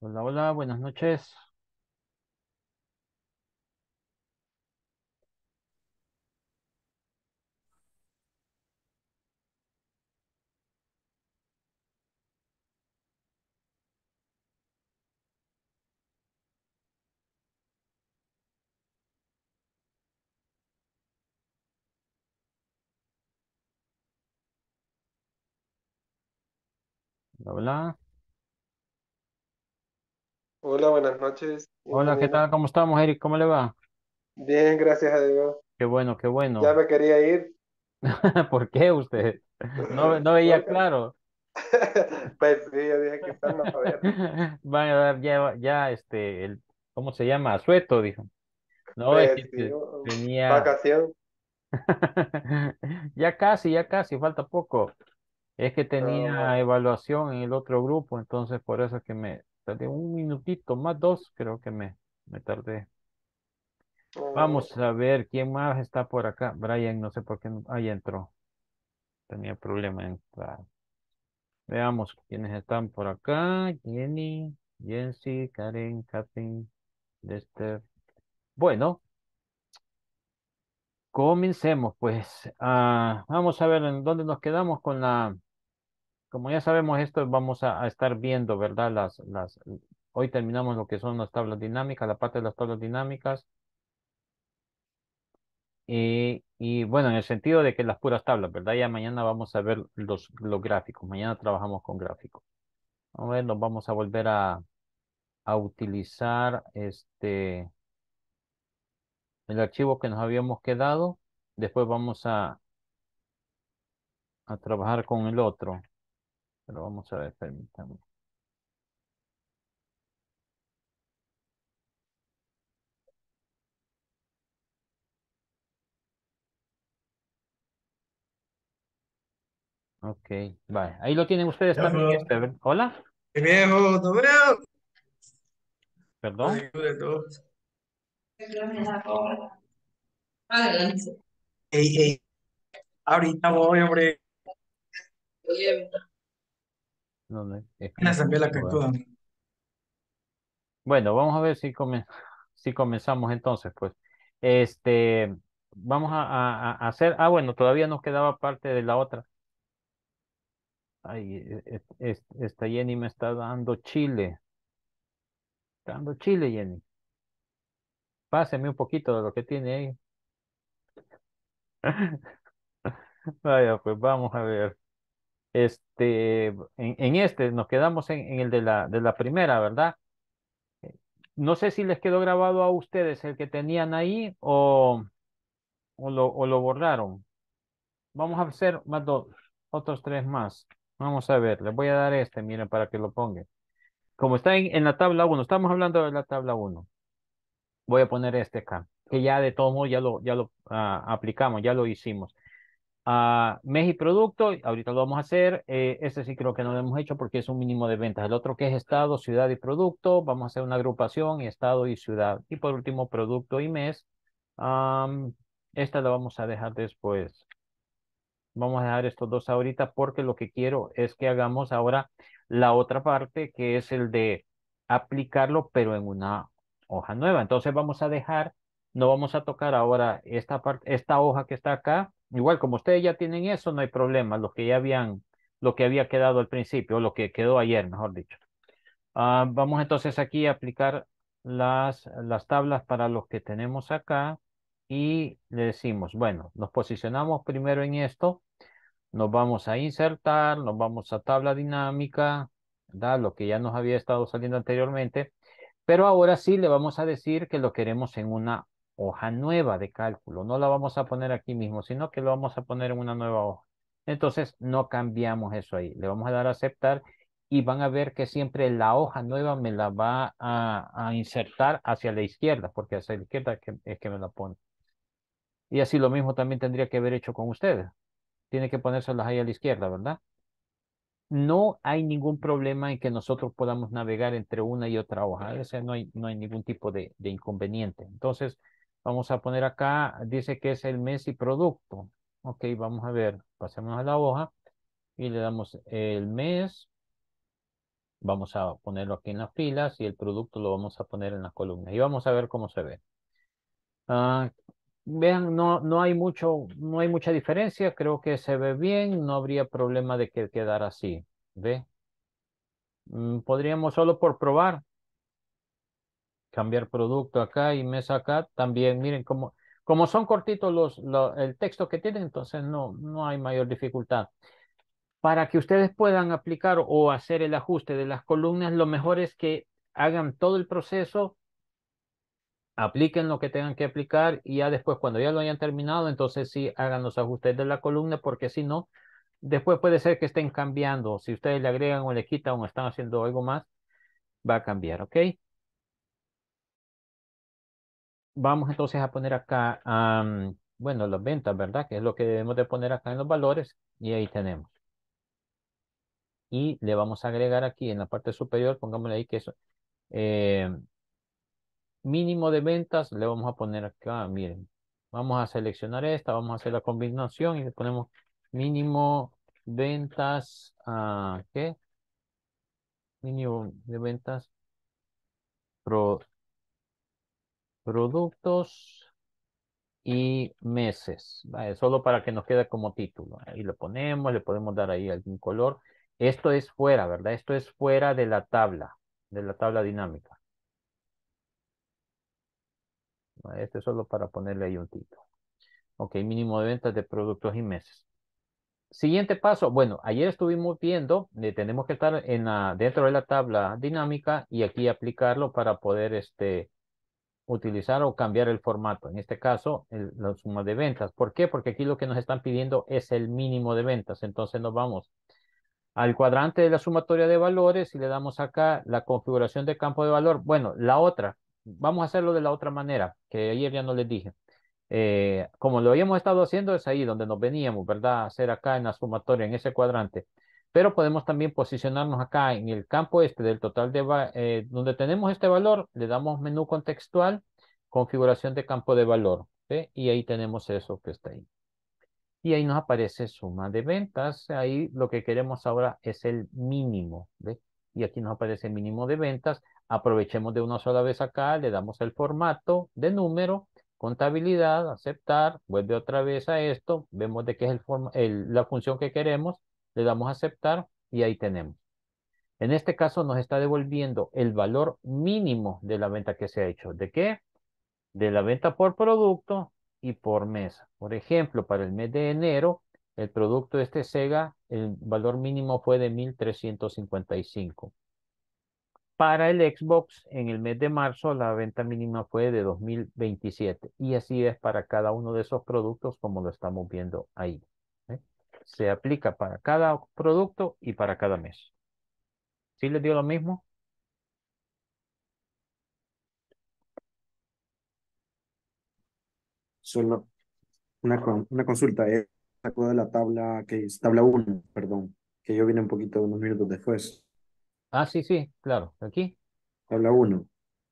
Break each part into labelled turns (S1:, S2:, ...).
S1: Hola, hola, buenas noches. Hola. Hola,
S2: buenas noches,
S1: Hola, ¿qué
S2: bienvenido.
S1: tal? ¿Cómo estamos, Eric? ¿Cómo le va?
S2: Bien, gracias a Dios.
S1: Qué bueno, qué
S2: Ya
S1: bueno.
S2: me quería ir.
S1: ¿Por qué usted? No, no veía
S2: Porque,
S1: claro.
S2: pues sí, yo dije que no a ver.
S1: Van a dar ya, ya, este, el, ¿cómo se llama? Asueto, dijo. No, es
S2: Pues
S1: que
S2: sí,
S1: te- tenía,
S2: vacación.
S1: ya casi, ya casi, falta poco. Es que
S2: Ah,
S1: tenía
S2: va.
S1: evaluación en el otro grupo, entonces por eso es que me tardé un minutito, más dos, creo que me, me tardé.
S2: Ah,
S1: Vamos a ver quién más está por acá. Brian, no sé por qué. Ahí entró. Tenía problema en entrar. Veamos quiénes están por acá. Jenny, Jency, Karen, Kathy, Lester. Bueno, comencemos pues. Ah, vamos a ver en dónde nos quedamos con la. Como ya sabemos esto, vamos a, a estar viendo, ¿verdad? Las, las, hoy terminamos lo que son las tablas dinámicas, la parte de las tablas dinámicas. Y, y bueno, en el sentido de que las puras tablas, ¿verdad? Ya mañana vamos a ver los, los gráficos. Mañana trabajamos con gráficos. A ver, nos vamos a volver a, a utilizar este, el archivo que nos habíamos quedado. Después vamos a, a trabajar con el otro. Pero vamos a ver, permítanme. Ok, vale. Ahí lo tienen ustedes también,
S3: Viejo,
S1: este. Hola,
S3: viejo, no veo.
S1: perdón.
S3: Todo. Ey, ey, ahorita voy, hombre.
S1: No, no, es. Bueno, vamos a ver si, come- si comenzamos entonces, pues. Este, vamos a, a- a hacer, ah, bueno, todavía nos quedaba parte de la otra. Ay, e- e- es- esta Jenny me está dando chile. Está dando chile, Jenny. Páseme un poquito de lo que tiene ahí. Vaya, pues vamos a ver. Este, en, este nos quedamos en, el de la, de la primera, ¿verdad? No sé si les quedó grabado a ustedes el que tenían ahí o, o lo, o lo borraron. Vamos a hacer más dos, otros tres más. Vamos a ver, les voy a dar este, miren, para que lo pongan. Como está en, la tabla uno, estamos hablando de la tabla uno. Voy a poner este acá, que ya de todos modos ya lo, ya lo ah, aplicamos, ya lo hicimos. Ah, mes y producto, ahorita lo vamos a hacer. Eh, este sí creo que no lo hemos hecho porque es un mínimo de ventas. El otro que es estado, ciudad y producto, vamos a hacer una agrupación, estado y ciudad. Y por último, producto y mes. Am, esta la vamos a dejar después. Vamos a dejar estos dos ahorita porque lo que quiero es que hagamos ahora la otra parte que es el de aplicarlo pero en una hoja nueva. Entonces vamos a dejar, no vamos a tocar ahora esta parte, esta hoja que está acá. Igual como ustedes ya tienen eso, no hay problema. Lo que ya habían, lo que había quedado al principio, lo que quedó ayer, mejor dicho. Ah, vamos entonces aquí a aplicar las, las tablas para los que tenemos acá y le decimos, bueno, nos posicionamos primero en esto nos vamos a insertar, nos vamos a tabla dinámica, ¿verdad? Lo que ya nos había estado saliendo anteriormente, pero ahora sí le vamos a decir que lo queremos en una hoja nueva de cálculo. No la vamos a poner aquí mismo, sino que lo vamos a poner en una nueva hoja. Entonces, no cambiamos eso ahí. Le vamos a dar a aceptar y van a ver que siempre la hoja nueva me la va a, a insertar hacia la izquierda, porque hacia la izquierda es que, es que me la pone. Y así lo mismo también tendría que haber hecho con ustedes tiene que ponérselas ahí a la izquierda, ¿verdad? No hay ningún problema en que nosotros podamos navegar entre una y otra hoja. Ese no hay, no hay ningún tipo de, de inconveniente. Entonces, vamos a poner acá, dice que es el mes y producto. Ok, vamos a ver, pasemos a la hoja y le damos el mes Vamos a ponerlo aquí en las filas y el producto lo vamos a poner en las columnas. Y vamos a ver cómo se ve. Ah, vean, no, no, hay mucho, no hay mucha diferencia. Creo que se ve bien. No habría problema de que quedara así. ¿Ve? Mm, podríamos solo por probar cambiar producto acá y mes acá. También miren cómo, como son cortitos los, el texto que tienen, entonces no, no hay mayor dificultad. Para que ustedes puedan aplicar o hacer el ajuste de las columnas, lo mejor es que hagan todo el proceso, apliquen lo que tengan que aplicar y ya después cuando ya lo hayan terminado, entonces sí hagan los ajustes de la columna porque si no, después puede ser que estén cambiando. Si ustedes le agregan o le quitan o están haciendo algo más, va a cambiar, ¿ok? Vamos entonces a poner acá, bueno, las ventas, ¿verdad? Que es lo que debemos de poner acá en los valores y ahí tenemos y le vamos a agregar aquí en la parte superior, pongámosle ahí que es eh, mínimo de ventas, le vamos a poner acá, miren, vamos a seleccionar esta, vamos a hacer la combinación y le ponemos mínimo ventas, a ¿qué? Mínimo de ventas, pro, productos y meses, solo para que nos quede como título. Ahí lo ponemos, le podemos dar ahí algún color esto es fuera, ¿verdad? Esto es fuera de la tabla, de la tabla dinámica. Este es solo para ponerle ahí un título. Ok, mínimo de ventas de productos y meses. Siguiente paso, bueno, ayer estuvimos viendo, eh, tenemos que estar en la, dentro de la tabla dinámica y aquí aplicarlo para poder este, utilizar o cambiar el formato. En este caso, la suma de ventas. ¿Por qué? Porque aquí lo que nos están pidiendo es el mínimo de ventas. Entonces nos vamos al cuadrante de la sumatoria de valores y le damos acá la configuración de campo de valor. Bueno, la otra, vamos a hacerlo de la otra manera, que ayer ya no les dije. Eh, como lo habíamos estado haciendo, es ahí donde nos veníamos, ¿verdad? Hacer acá en la sumatoria, en ese cuadrante. Pero podemos también posicionarnos acá en el campo este del total de, eh, donde tenemos este valor, le damos menú contextual, configuración de campo de valor, Y ahí tenemos eso que está ahí y ahí nos aparece suma de ventas. Ahí lo que queremos ahora es el mínimo. ¿ve? Y aquí nos aparece el mínimo de ventas. Aprovechemos de una sola vez acá, le damos el formato de número, contabilidad, aceptar, vuelve otra vez a esto, vemos de qué es el, la función que queremos, le damos a aceptar y ahí tenemos. En este caso nos está devolviendo el valor mínimo de la venta que se ha hecho. ¿De qué? De la venta por producto y por mes. Por ejemplo, para el mes de enero, el producto este Sega, el valor mínimo fue de 1.355. Para el Xbox, en el mes de marzo, la venta mínima fue de 2.027. Y así es para cada uno de esos productos como lo estamos viendo ahí. Se aplica para cada producto y para cada mes. ¿Sí les dio lo mismo?
S4: Solo una, una consulta. Eh, sacó de la tabla que es tabla 1, perdón, que yo vine un poquito unos minutos después.
S1: Ah, sí, sí, claro. Aquí.
S4: Tabla 1.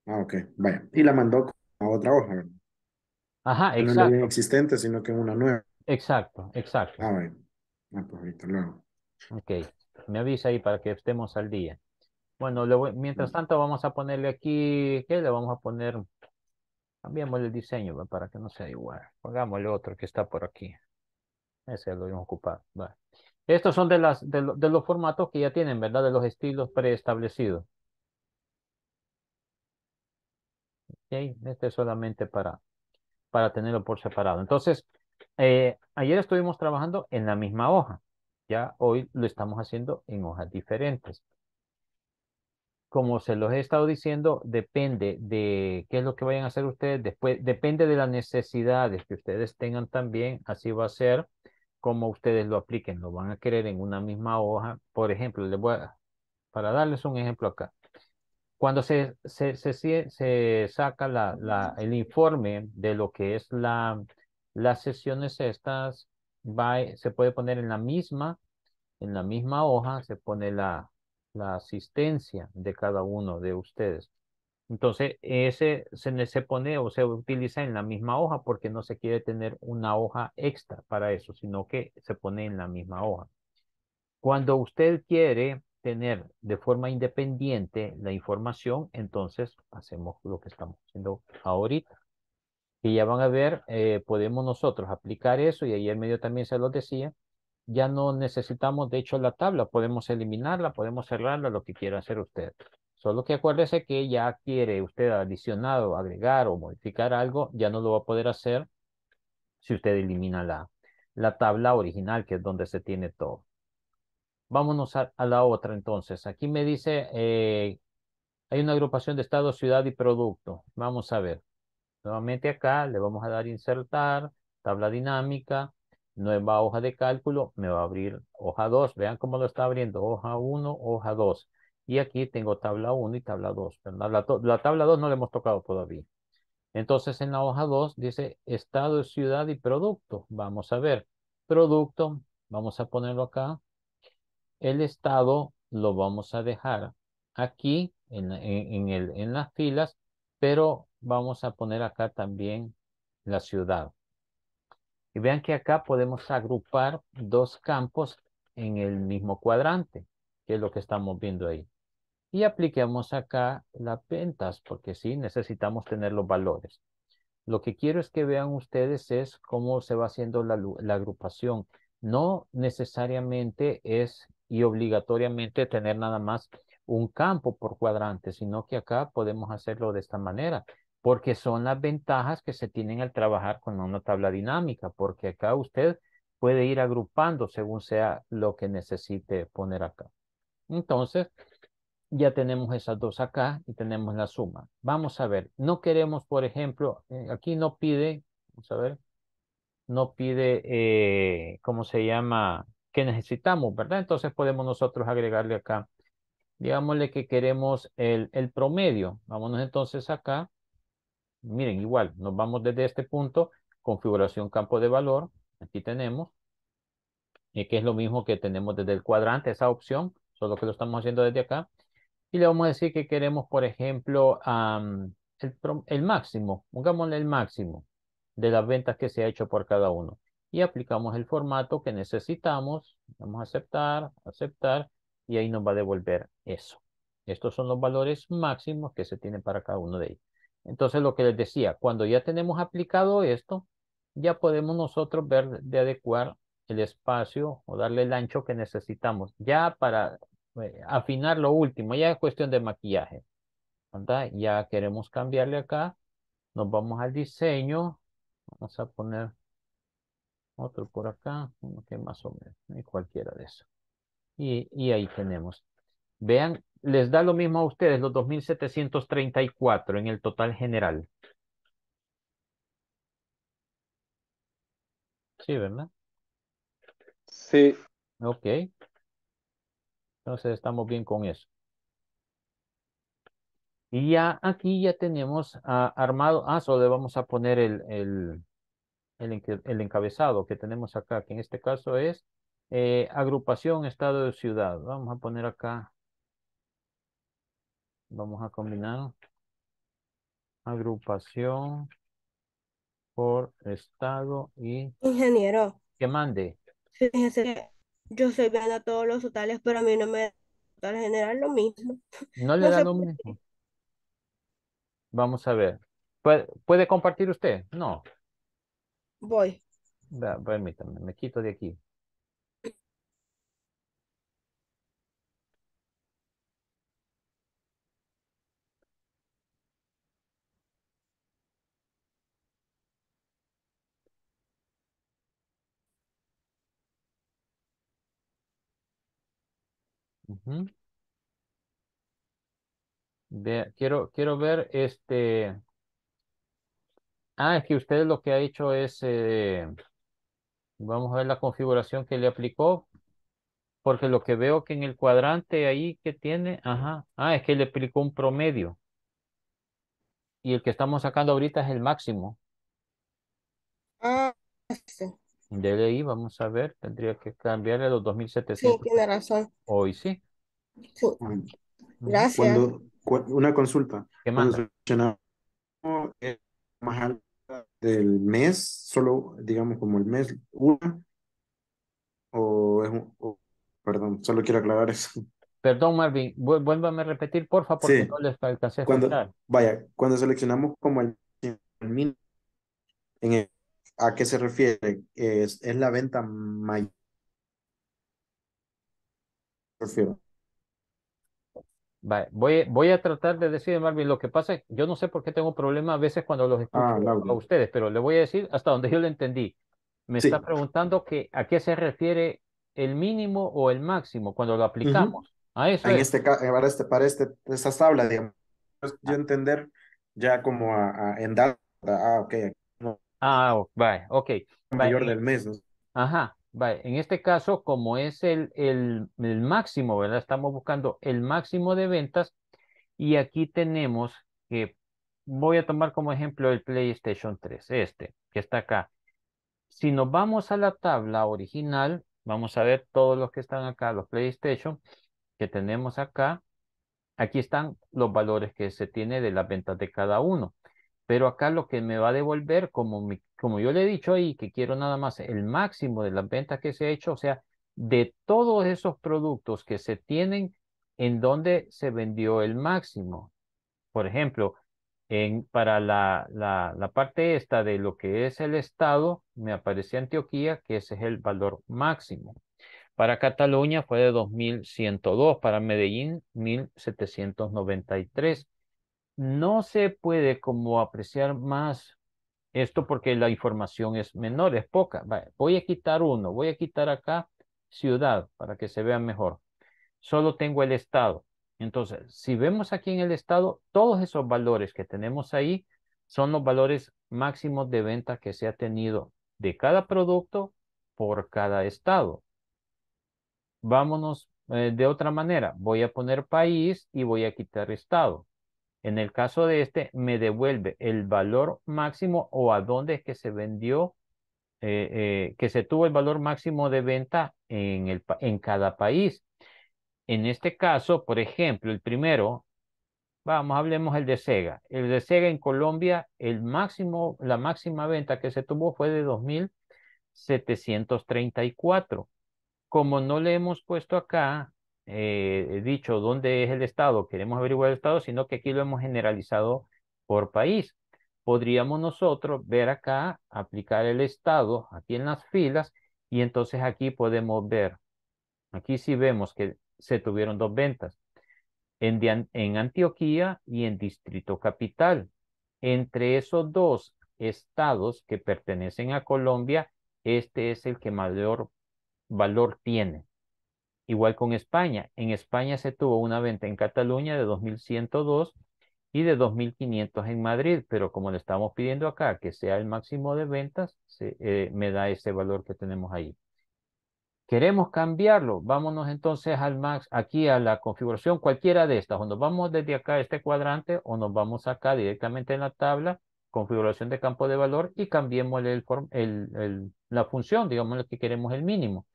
S4: Ah, ok. Vaya. Y la mandó a otra hoja.
S1: Ajá,
S4: exacto. No en existente, sino que en una nueva.
S1: Exacto, exacto.
S4: Ah, bueno. Ah, pues ahorita luego.
S1: Ok. Me avisa ahí para que estemos al día. Bueno, mientras tanto vamos a ponerle aquí, ¿qué? Le vamos a poner Cambiamos el diseño para que no sea igual. Pongámosle otro que está por aquí. Ese lo vamos a ocupar. Estos son de, las, de, los formatos que ya tienen, ¿verdad? De los estilos preestablecidos. Este es solamente para, para tenerlo por separado. Entonces, eh, ayer estuvimos trabajando en la misma hoja. Ya hoy lo estamos haciendo en hojas diferentes como se los he estado diciendo, depende de qué es lo que vayan a hacer ustedes, después depende de las necesidades que ustedes tengan también, así va a ser como ustedes lo apliquen, lo van a querer en una misma hoja. Por ejemplo, les voy para darles un ejemplo acá. Cuando se, se, se, saca la, la, el informe de lo que es la, las sesiones estas, va, se puede poner en la misma, en la misma hoja, se pone la, la asistencia de cada uno de ustedes. Entonces, ese se, se pone o se utiliza en la misma hoja porque no se quiere tener una hoja extra para eso, sino que se pone en la misma hoja. Cuando usted quiere tener de forma independiente la información, entonces hacemos lo que estamos haciendo ahorita. Y ya van a ver, eh, podemos nosotros aplicar eso, y ayer medio también se lo decía, ya no necesitamos de hecho la tabla, podemos eliminarla, podemos cerrarla, lo que quiera hacer usted. Solo que acuérdese que ya quiere usted adicionado, agregar o modificar algo, ya no lo va a poder hacer si usted elimina la, la tabla original, que es donde se tiene todo. Vámonos a, la otra entonces. Aquí me dice, eh, hay una agrupación de estado, ciudad y producto. Vamos a ver. Nuevamente acá le vamos a dar insertar, tabla dinámica, nueva hoja de cálculo, me va a abrir hoja 2. Vean cómo lo está abriendo, hoja 1, hoja 2. Y aquí tengo tabla 1 y tabla 2. La, la tabla 2 no le hemos tocado todavía. Entonces en la hoja 2 dice estado, ciudad y producto. Vamos a ver. Producto, vamos a ponerlo acá. El estado lo vamos a dejar aquí en, en, el, en las filas, pero vamos a poner acá también la ciudad. Y vean que acá podemos agrupar dos campos en el mismo cuadrante, que es lo que estamos viendo ahí. Y apliquemos acá las ventas, porque sí, necesitamos tener los valores. Lo que quiero es que vean ustedes es cómo se va haciendo la, la agrupación. No necesariamente es y obligatoriamente tener nada más un campo por cuadrante, sino que acá podemos hacerlo de esta manera porque son las ventajas que se tienen al trabajar con una tabla dinámica, porque acá usted puede ir agrupando según sea lo que necesite poner acá. Entonces, ya tenemos esas dos acá y tenemos la suma. Vamos a ver, no queremos, por ejemplo, eh, aquí no pide, vamos a ver, no pide, eh, ¿cómo se llama? Que necesitamos, ¿verdad? Entonces podemos nosotros agregarle acá, digámosle que queremos el, promedio. Vámonos entonces acá. Miren, igual, nos vamos desde este punto, configuración campo de valor, aquí tenemos, y que es lo mismo que tenemos desde el cuadrante, esa opción, solo que lo estamos haciendo desde acá, y le vamos a decir que queremos, por ejemplo, el, el máximo, pongámosle el máximo de las ventas que se ha hecho por cada uno, y aplicamos el formato que necesitamos, vamos a aceptar, aceptar, y ahí nos va a devolver eso. Estos son los valores máximos que se tienen para cada uno de ellos. Entonces, lo que les decía, cuando ya tenemos aplicado esto, ya podemos nosotros ver de adecuar el espacio o darle el ancho que necesitamos. Ya para eh, afinar lo último, ya es cuestión de maquillaje. Ya queremos cambiarle acá. Nos vamos al diseño. Vamos a poner otro por acá, uno que más o menos, cualquiera de eso. Y, y ahí tenemos. Vean les da lo mismo a ustedes los 2.734 en el total general. Sí, ¿verdad?
S2: Sí.
S1: Ok. Entonces estamos bien con eso. Y ya aquí ya tenemos uh, armado. Ah, solo le vamos a poner el, el, el, encabezado que tenemos acá, que en este caso es eh, agrupación estado de ciudad. Vamos a poner acá Vamos a combinar agrupación por estado y...
S5: Ingeniero,
S1: Que mande.
S5: fíjese, yo estoy viendo todos los totales, pero a mí no me da general lo mismo.
S1: No le
S5: No
S1: da lo mismo. Vamos a ver. ¿Puede, puede compartir usted? No.
S5: Voy.
S1: Permítame, me quito de aquí. Ujú. Vea, quiero, quiero ver este. Ah, es que usted lo que ha hecho es. eh, vamos a ver la configuración que le aplicó. Porque lo que veo que en el cuadrante ahí que tiene. Ajá. Ah, es que le aplicó un promedio. Y el que estamos sacando ahorita es el máximo.
S5: Ah, sí,
S1: De ahí, vamos a ver. Tendría que cambiarle a los
S5: sí,
S1: 2700.
S5: tiene razón.
S1: Hoy sí.
S5: Gracias.
S4: Cuando, cu- una consulta.
S1: ¿Qué
S4: Cuando
S1: manda?
S4: seleccionamos el más alta del mes, solo digamos como el mes uno, o es un, o- perdón, solo quiero aclarar eso.
S1: Perdón, Marvin, vué- vuélvame a repetir, porfa, porque
S4: Sí.
S1: no les alcancé a
S4: Cuando, vaya, cuando seleccionamos como el, el mínimo, en el- ¿a qué se refiere? Es, es la venta mayor. Refiero.
S1: Vale, voy, voy a tratar de decir, Marvin, lo que pasa es, yo no sé por qué tengo problemas a veces cuando los escucho
S4: Ah,
S1: a ustedes, pero le voy a decir hasta donde yo lo entendí. Me
S4: Sí.
S1: está preguntando que a qué se refiere el mínimo o el máximo cuando lo aplicamos. A eso
S4: En
S1: es.
S4: este caso, para este, para este, estas tablas, digamos, yo entender ya como a, a- en data, ah, ok, no,
S1: Ah, vale, ok.
S4: Mayor del mes, ¿no?
S1: Ajá, En este caso, como es el, el, el máximo, ¿verdad? Estamos buscando el máximo de ventas y aquí tenemos que, voy a tomar como ejemplo el PlayStation 3, este, que está acá. Si nos vamos a la tabla original, vamos a ver todos los que están acá, los PlayStation que tenemos acá. Aquí están los valores que se tiene de las ventas de cada uno. Pero acá lo que me va a devolver, como, mi- como yo le he dicho ahí, que quiero nada más el máximo de las ventas que se ha hecho, o sea, de todos esos productos que se tienen, en donde se vendió el máximo. Por ejemplo, en, para la, la, parte esta de lo que es el estado, me aparece Antioquía, que ese es el valor máximo. Para Cataluña fue de 2102, para Medellín 1793. No se puede como apreciar más esto porque la información es menor, es poca. Voy a quitar uno, voy a quitar acá ciudad para que se vea mejor. Solo tengo el estado. Entonces, si vemos aquí en el estado, todos esos valores que tenemos ahí son los valores máximos de venta que se ha tenido de cada producto por cada estado. Vámonos eh, de otra manera. Voy a poner país y voy a quitar estado. En el caso de este, me devuelve el valor máximo o a dónde es que se vendió, eh, eh, que se tuvo el valor máximo de venta en, el, en cada país. En este caso, por ejemplo, el primero, vamos, hablemos el de Sega. El de Sega en Colombia, el máximo, la máxima venta que se tuvo fue de 2.734. Como no le hemos puesto acá, eh, dicho dónde es el estado, queremos averiguar el estado, sino que aquí lo hemos generalizado por país. Podríamos nosotros ver acá, aplicar el estado aquí en las filas y entonces aquí podemos ver, aquí sí vemos que se tuvieron dos ventas en, en Antioquía y en Distrito Capital. Entre esos dos estados que pertenecen a Colombia, este es el que mayor valor tiene. Igual con España. En España se tuvo una venta en Cataluña de 2.102 y de 2.500 en Madrid, pero como le estamos pidiendo acá que sea el máximo de ventas, se, eh, me da ese valor que tenemos ahí. Queremos cambiarlo. Vámonos entonces al max, aquí a la configuración, cualquiera de estas. O nos vamos desde acá a este cuadrante o nos vamos acá directamente en la tabla, configuración de campo de valor y el- el- la función, digamos que queremos el mínimo.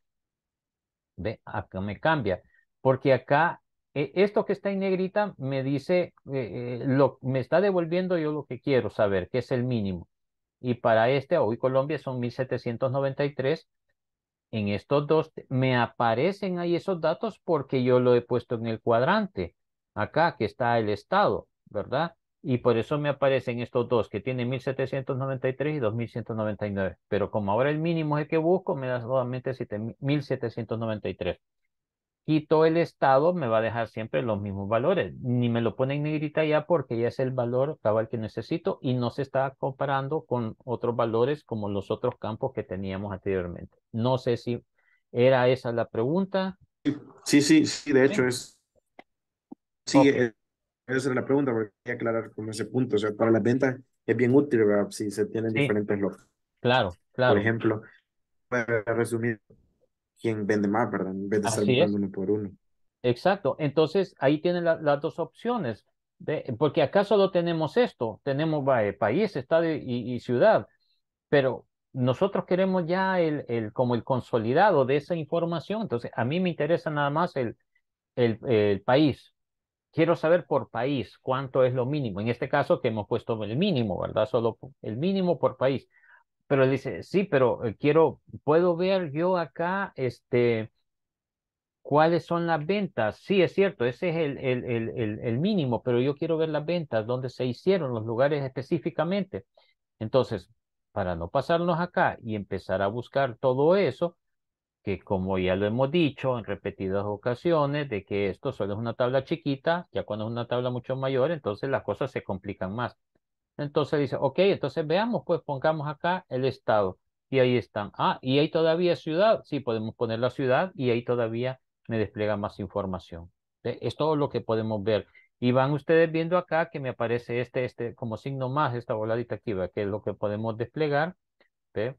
S1: Ve, acá me cambia. Porque acá, eh, esto que está en negrita me dice, eh, eh, lo, me está devolviendo yo lo que quiero saber, que es el mínimo. Y para este, hoy Colombia son 1793. En estos dos me aparecen ahí esos datos porque yo lo he puesto en el cuadrante. Acá que está el estado, ¿verdad? Y por eso me aparecen estos dos que tienen 1793 y 2199. Pero como ahora el mínimo es el que busco, me da solamente 7 1793. Quito el estado, me va a dejar siempre los mismos valores. Ni me lo pone en negrita ya porque ya es el valor cabal que necesito y no se está comparando con otros valores como los otros campos que teníamos anteriormente. No sé si era esa la pregunta.
S4: Sí, sí, sí, de hecho es, sí,
S1: Ok.
S4: Esa era la pregunta, porque quería aclarar con ese punto, o sea, para las ventas es bien útil, ¿verdad? Si se tienen
S1: Sí.
S4: diferentes lotes.
S1: Claro,
S4: Por
S1: claro.
S4: ejemplo, para resumir, quién vende más, ¿verdad? En vez de estar
S1: Así
S4: uno por uno.
S1: Exacto. Entonces, ahí tienen la- las dos opciones. de- porque acá solo tenemos esto. Tenemos eh, país, estado y, y ciudad. Pero nosotros queremos ya el, el, como el consolidado de esa información. Entonces, a mí me interesa nada más el, el, el país. Quiero saber por país cuánto es lo mínimo. En este caso que hemos puesto el mínimo, ¿verdad? Solo el mínimo por país. Pero él dice, sí, pero eh, quiero, puedo ver yo acá, este, ¿Cuáles son las ventas? Sí, es cierto, ese es el, el, el, el, el mínimo, pero yo quiero ver las ventas, dónde se hicieron, los lugares específicamente. Entonces, para no pasarnos acá y empezar a buscar todo eso, que como ya lo hemos dicho en repetidas ocasiones, de que esto solo es una tabla chiquita, ya cuando es una tabla mucho mayor, entonces las cosas se complican más. Entonces dice, ok, entonces veamos, pues pongamos acá el estado. Y ahí están. Ah, y ahí todavía ciudad. Sí, podemos poner la ciudad y ahí todavía me despliega más información. Es todo lo que podemos ver. Y van ustedes viendo acá que me aparece este, este como signo más, esta voladita activa, que es lo que podemos desplegar. ¿Ve?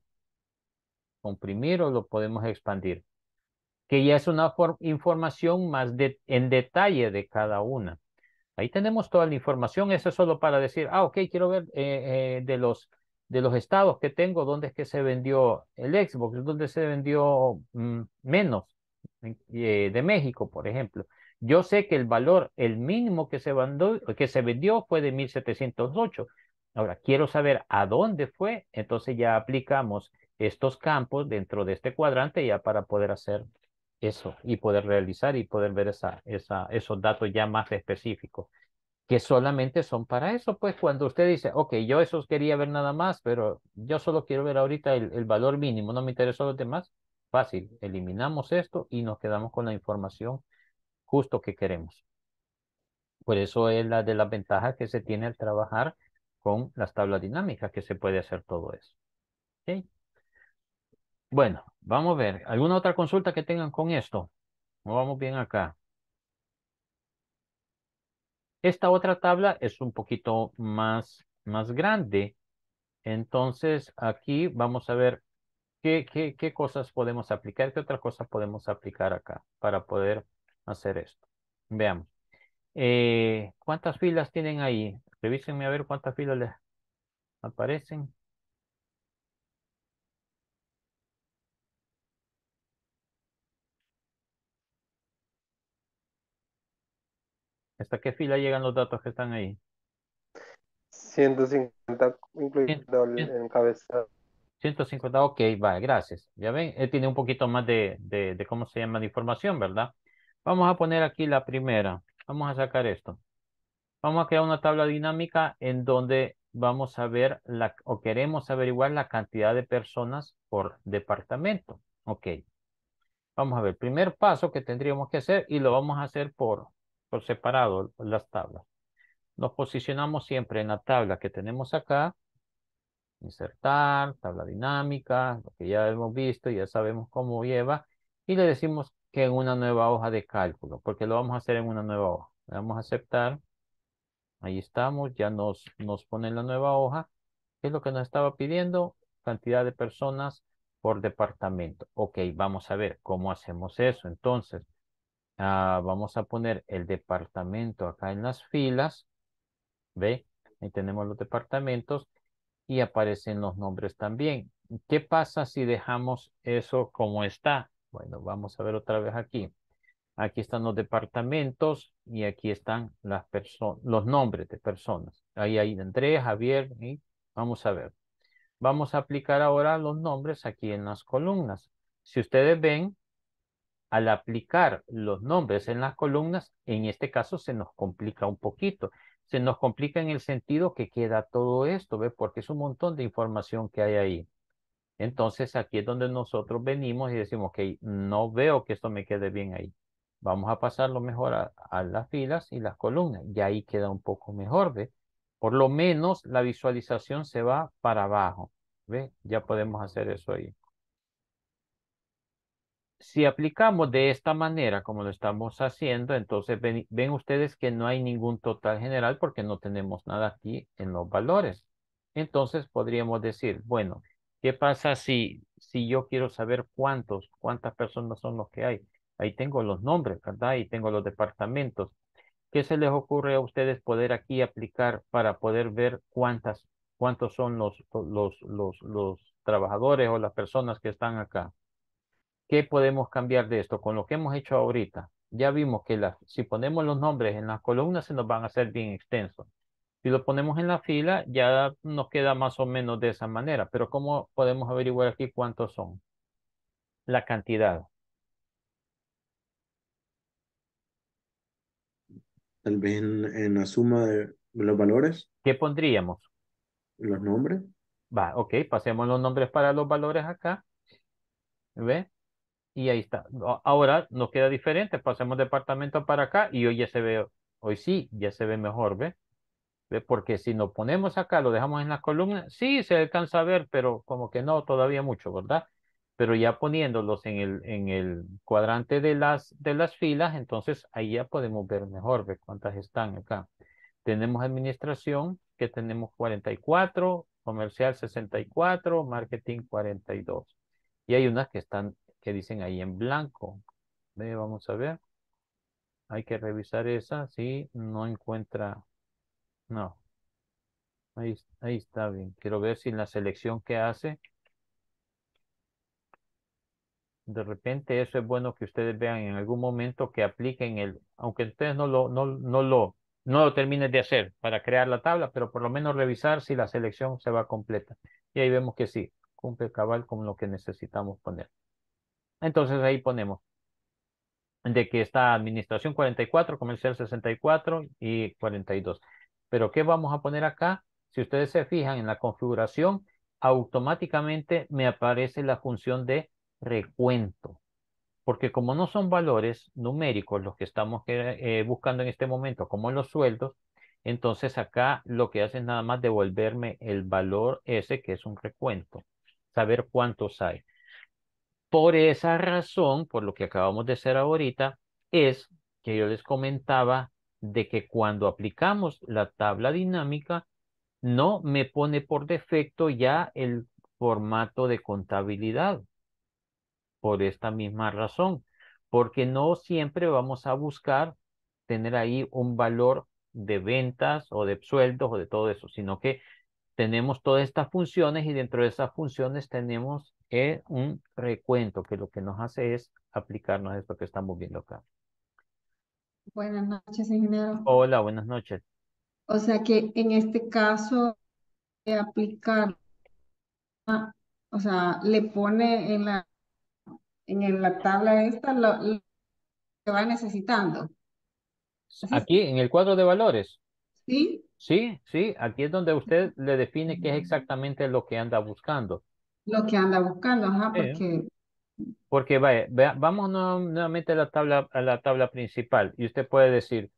S1: Comprimir o lo podemos expandir. Que ya es una información más en detalle de cada una. Ahí tenemos toda la información. Eso es solo para decir, ah, ok, quiero ver eh, eh, de, los, de los estados que tengo, dónde es que se vendió el Xbox, dónde se vendió mm, menos eh, de México, por ejemplo. Yo sé que el valor, el mínimo que se, vendió, que se vendió fue de 1708. Ahora, quiero saber a dónde fue, entonces ya aplicamos estos campos dentro de este cuadrante ya para poder hacer eso y poder realizar y poder ver esa, esa, esos datos ya más específicos, que solamente son para eso, pues cuando usted dice, ok, yo esos quería ver nada más, pero yo solo quiero ver ahorita el, el valor mínimo, no me interesó los demás, fácil, eliminamos esto y nos quedamos con la información justo que queremos. Por eso es la de las ventajas que se tiene al trabajar con las tablas dinámicas, que se puede hacer todo eso. ¿Okay? Bueno, vamos a ver. ¿Alguna otra consulta que tengan con esto? Vamos bien acá. Esta otra tabla es un poquito más, más grande. Entonces, aquí vamos a ver qué, qué, qué cosas podemos aplicar, qué otras cosas podemos aplicar acá para poder hacer esto. Veamos. Eh, ¿Cuántas filas tienen ahí? Revísenme a ver cuántas filas les aparecen. ¿Hasta qué fila llegan los datos que están ahí?
S2: 150 incluido el encabezado.
S1: 150, ok, vale, gracias. Ya ven, él tiene un poquito más de, de, de, cómo se llama de información, ¿verdad? Vamos a poner aquí la primera. Vamos a sacar esto. Vamos a crear una tabla dinámica en donde vamos a ver la, o queremos averiguar la cantidad de personas por departamento. Ok. Vamos a ver, primer paso que tendríamos que hacer y lo vamos a hacer por, separado las tablas. Nos posicionamos siempre en la tabla que tenemos acá. Insertar, tabla dinámica, lo que ya hemos visto, ya sabemos cómo lleva. Y le decimos que en una nueva hoja de cálculo, porque lo vamos a hacer en una nueva hoja. Vamos a aceptar. Ahí estamos, ya nos, nos pone la nueva hoja. ¿Qué es lo que nos estaba pidiendo? Cantidad de personas por departamento. Ok, vamos a ver cómo hacemos eso. Entonces, ah, vamos a poner el departamento acá en las filas. ¿Ve? Ahí tenemos los departamentos y aparecen los nombres también. ¿Qué pasa si dejamos eso como está? Bueno, vamos a ver otra vez aquí. Aquí están los departamentos y aquí están las los nombres de personas. Ahí hay Andrés, Javier y vamos a ver. Vamos a aplicar ahora los nombres aquí en las columnas. Si ustedes ven, al aplicar los nombres en las columnas, en este caso se nos complica un poquito. Se nos complica en el sentido que queda todo esto, ¿ve? Porque es un montón de información que hay ahí. Entonces aquí es donde nosotros venimos y decimos, ok, no veo que esto me quede bien ahí. Vamos a pasarlo mejor a, las filas y las columnas. Y ahí queda un poco mejor, ¿ve? Por lo menos la visualización se va para abajo, ¿ve? Ya podemos hacer eso ahí. Si aplicamos de esta manera, como lo estamos haciendo, entonces ven, ustedes que no hay ningún total general porque no tenemos nada aquí en los valores. Entonces podríamos decir, bueno, ¿Qué pasa si, si yo quiero saber cuántos, cuántas personas son los que hay? Ahí tengo los nombres, ¿verdad? Ahí tengo los departamentos. ¿Qué se les ocurre a ustedes poder aquí aplicar para poder ver cuántas, cuántos son los, los, los, los trabajadores o las personas que están acá? ¿Qué podemos cambiar de esto? Con lo que hemos hecho ahorita, ya vimos que la, si ponemos los nombres en las columnas se nos van a hacer bien extensos. Si lo ponemos en la fila, ya nos queda más o menos de esa manera. Pero ¿cómo podemos averiguar aquí cuántos son? La cantidad.
S4: Tal vez en, en la suma de, los valores,
S1: ¿Qué pondríamos?
S4: los nombres.
S1: Va, ok, pasemos los nombres para los valores acá. ¿Ve? Y ahí está. Ahora nos queda diferente. Pasemos departamento para acá y hoy ya se ve, hoy sí, ya se ve mejor, ¿ve? ¿Ve? Porque si nos ponemos acá, lo dejamos en las columnas, sí se alcanza a ver, pero como que no, todavía mucho, ¿verdad? Pero ya poniéndolos en el, en el cuadrante de las, de las filas, entonces ahí ya podemos ver mejor, ¿ve? Cuántas están acá. Tenemos administración, que tenemos 44, comercial 64, marketing 42. Y hay unas que están, que dicen ahí en blanco. Ve, vamos a ver. Hay que revisar esa, sí, no encuentra, no. Ahí, ahí está bien. Quiero ver si la selección que hace, de repente eso es bueno que ustedes vean en algún momento que apliquen el, aunque ustedes no lo, no, no lo, no lo terminen de hacer para crear la tabla, pero por lo menos revisar si la selección se va completa. Y ahí vemos que sí, cumple cabal con lo que necesitamos poner. Entonces ahí ponemos de que está administración 44, comercial 64 y 42. Pero ¿qué vamos a poner acá? Si ustedes se fijan en la configuración, automáticamente me aparece la función de recuento. Porque como no son valores numéricos los que estamos eh, buscando en este momento, como los sueldos, entonces acá lo que hace es nada más devolverme el valor ese que es un recuento, saber cuántos hay. Por esa razón, por lo que acabamos de hacer ahorita, es que yo les comentaba de que cuando aplicamos la tabla dinámica, no me pone por defecto ya el formato de contabilidad. Por esta misma razón, porque no siempre vamos a buscar tener ahí un valor de ventas o de sueldos o de todo eso, sino que tenemos todas estas funciones y dentro de esas funciones tenemos eh, un recuento que lo que nos hace es aplicarnos esto que estamos viendo acá.
S6: Buenas noches, ingeniero.
S1: Hola, buenas noches.
S6: O sea que en este caso aplicar, ah, o sea, le pone en la en la tabla esta lo, lo que va necesitando.
S1: Aquí en el cuadro de valores.
S6: ¿Sí?
S1: Sí, sí, aquí es donde usted le define qué es exactamente lo que anda buscando.
S6: Lo que anda buscando, ajá, porque
S1: Porque vaya, vea- vamos nu- nuevamente a la tabla, a la tabla principal y usted puede decir,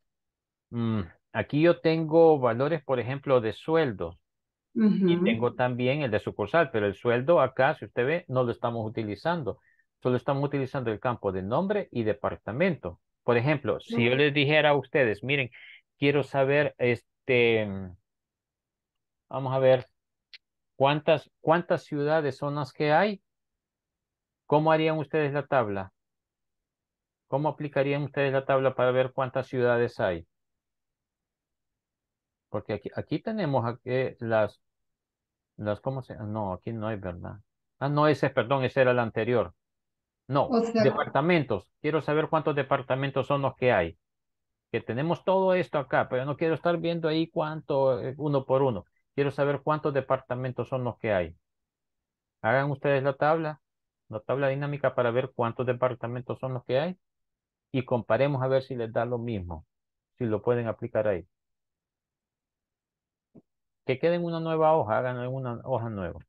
S1: "Mm, aquí yo tengo valores, por ejemplo, de sueldos y tengo también el de sucursal, pero el sueldo acá, si usted ve, no lo estamos utilizando. Solo estamos utilizando el campo de nombre y departamento. Por ejemplo, si yo les dijera a ustedes, miren, quiero saber, este, vamos a ver, cuántas, cuántas ciudades son las que hay. ¿Cómo harían ustedes la tabla? ¿Cómo aplicarían ustedes la tabla para ver cuántas ciudades hay? Porque aquí, aquí tenemos aquí las, las, ¿cómo se? No, aquí no hay, ¿verdad? Ah, no, ese, perdón, ese era el anterior. No,
S6: O sea-
S1: departamentos. Quiero saber cuántos departamentos son los que hay. Tenemos todo esto acá, pero no quiero estar viendo ahí cuánto, eh, uno por uno. Quiero saber cuántos departamentos son los que hay. Hagan ustedes la tabla, la tabla dinámica para ver cuántos departamentos son los que hay y comparemos a ver si les da lo mismo, si lo pueden aplicar ahí. Que quede en una nueva hoja, hagan una hoja nueva.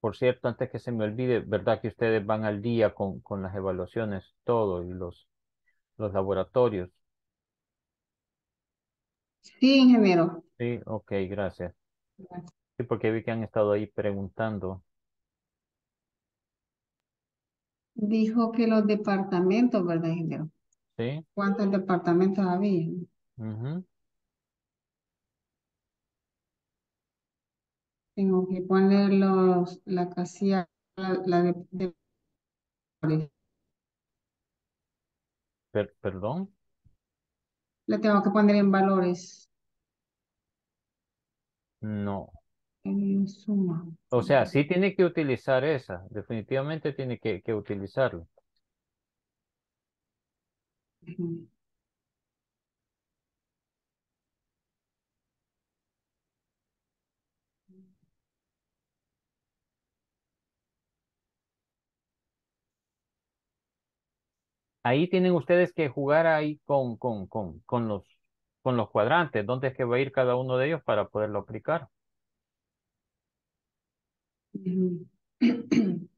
S1: Por cierto, antes que se me olvide, ¿verdad que ustedes van al día con, con las evaluaciones, todo, y los, los laboratorios?
S6: Sí, ingeniero.
S1: Sí, ok, gracias. Sí, porque vi que han estado ahí preguntando.
S6: Dijo que los departamentos, ¿verdad, ingeniero?
S1: Sí.
S6: ¿Cuántos departamentos había?
S1: ujú.
S6: Tengo que poner los, la casilla, la, la de, de-
S1: Per- perdón.
S6: la tengo que poner en valores,
S1: No.
S6: en suma.
S1: O sea, sí tiene que utilizar esa. Definitivamente tiene que, que utilizarla.
S6: Ujú.
S1: Ahí tienen ustedes que jugar ahí con, con, con, con los, con los cuadrantes. ¿Dónde es que va a ir cada uno de ellos para poderlo aplicar?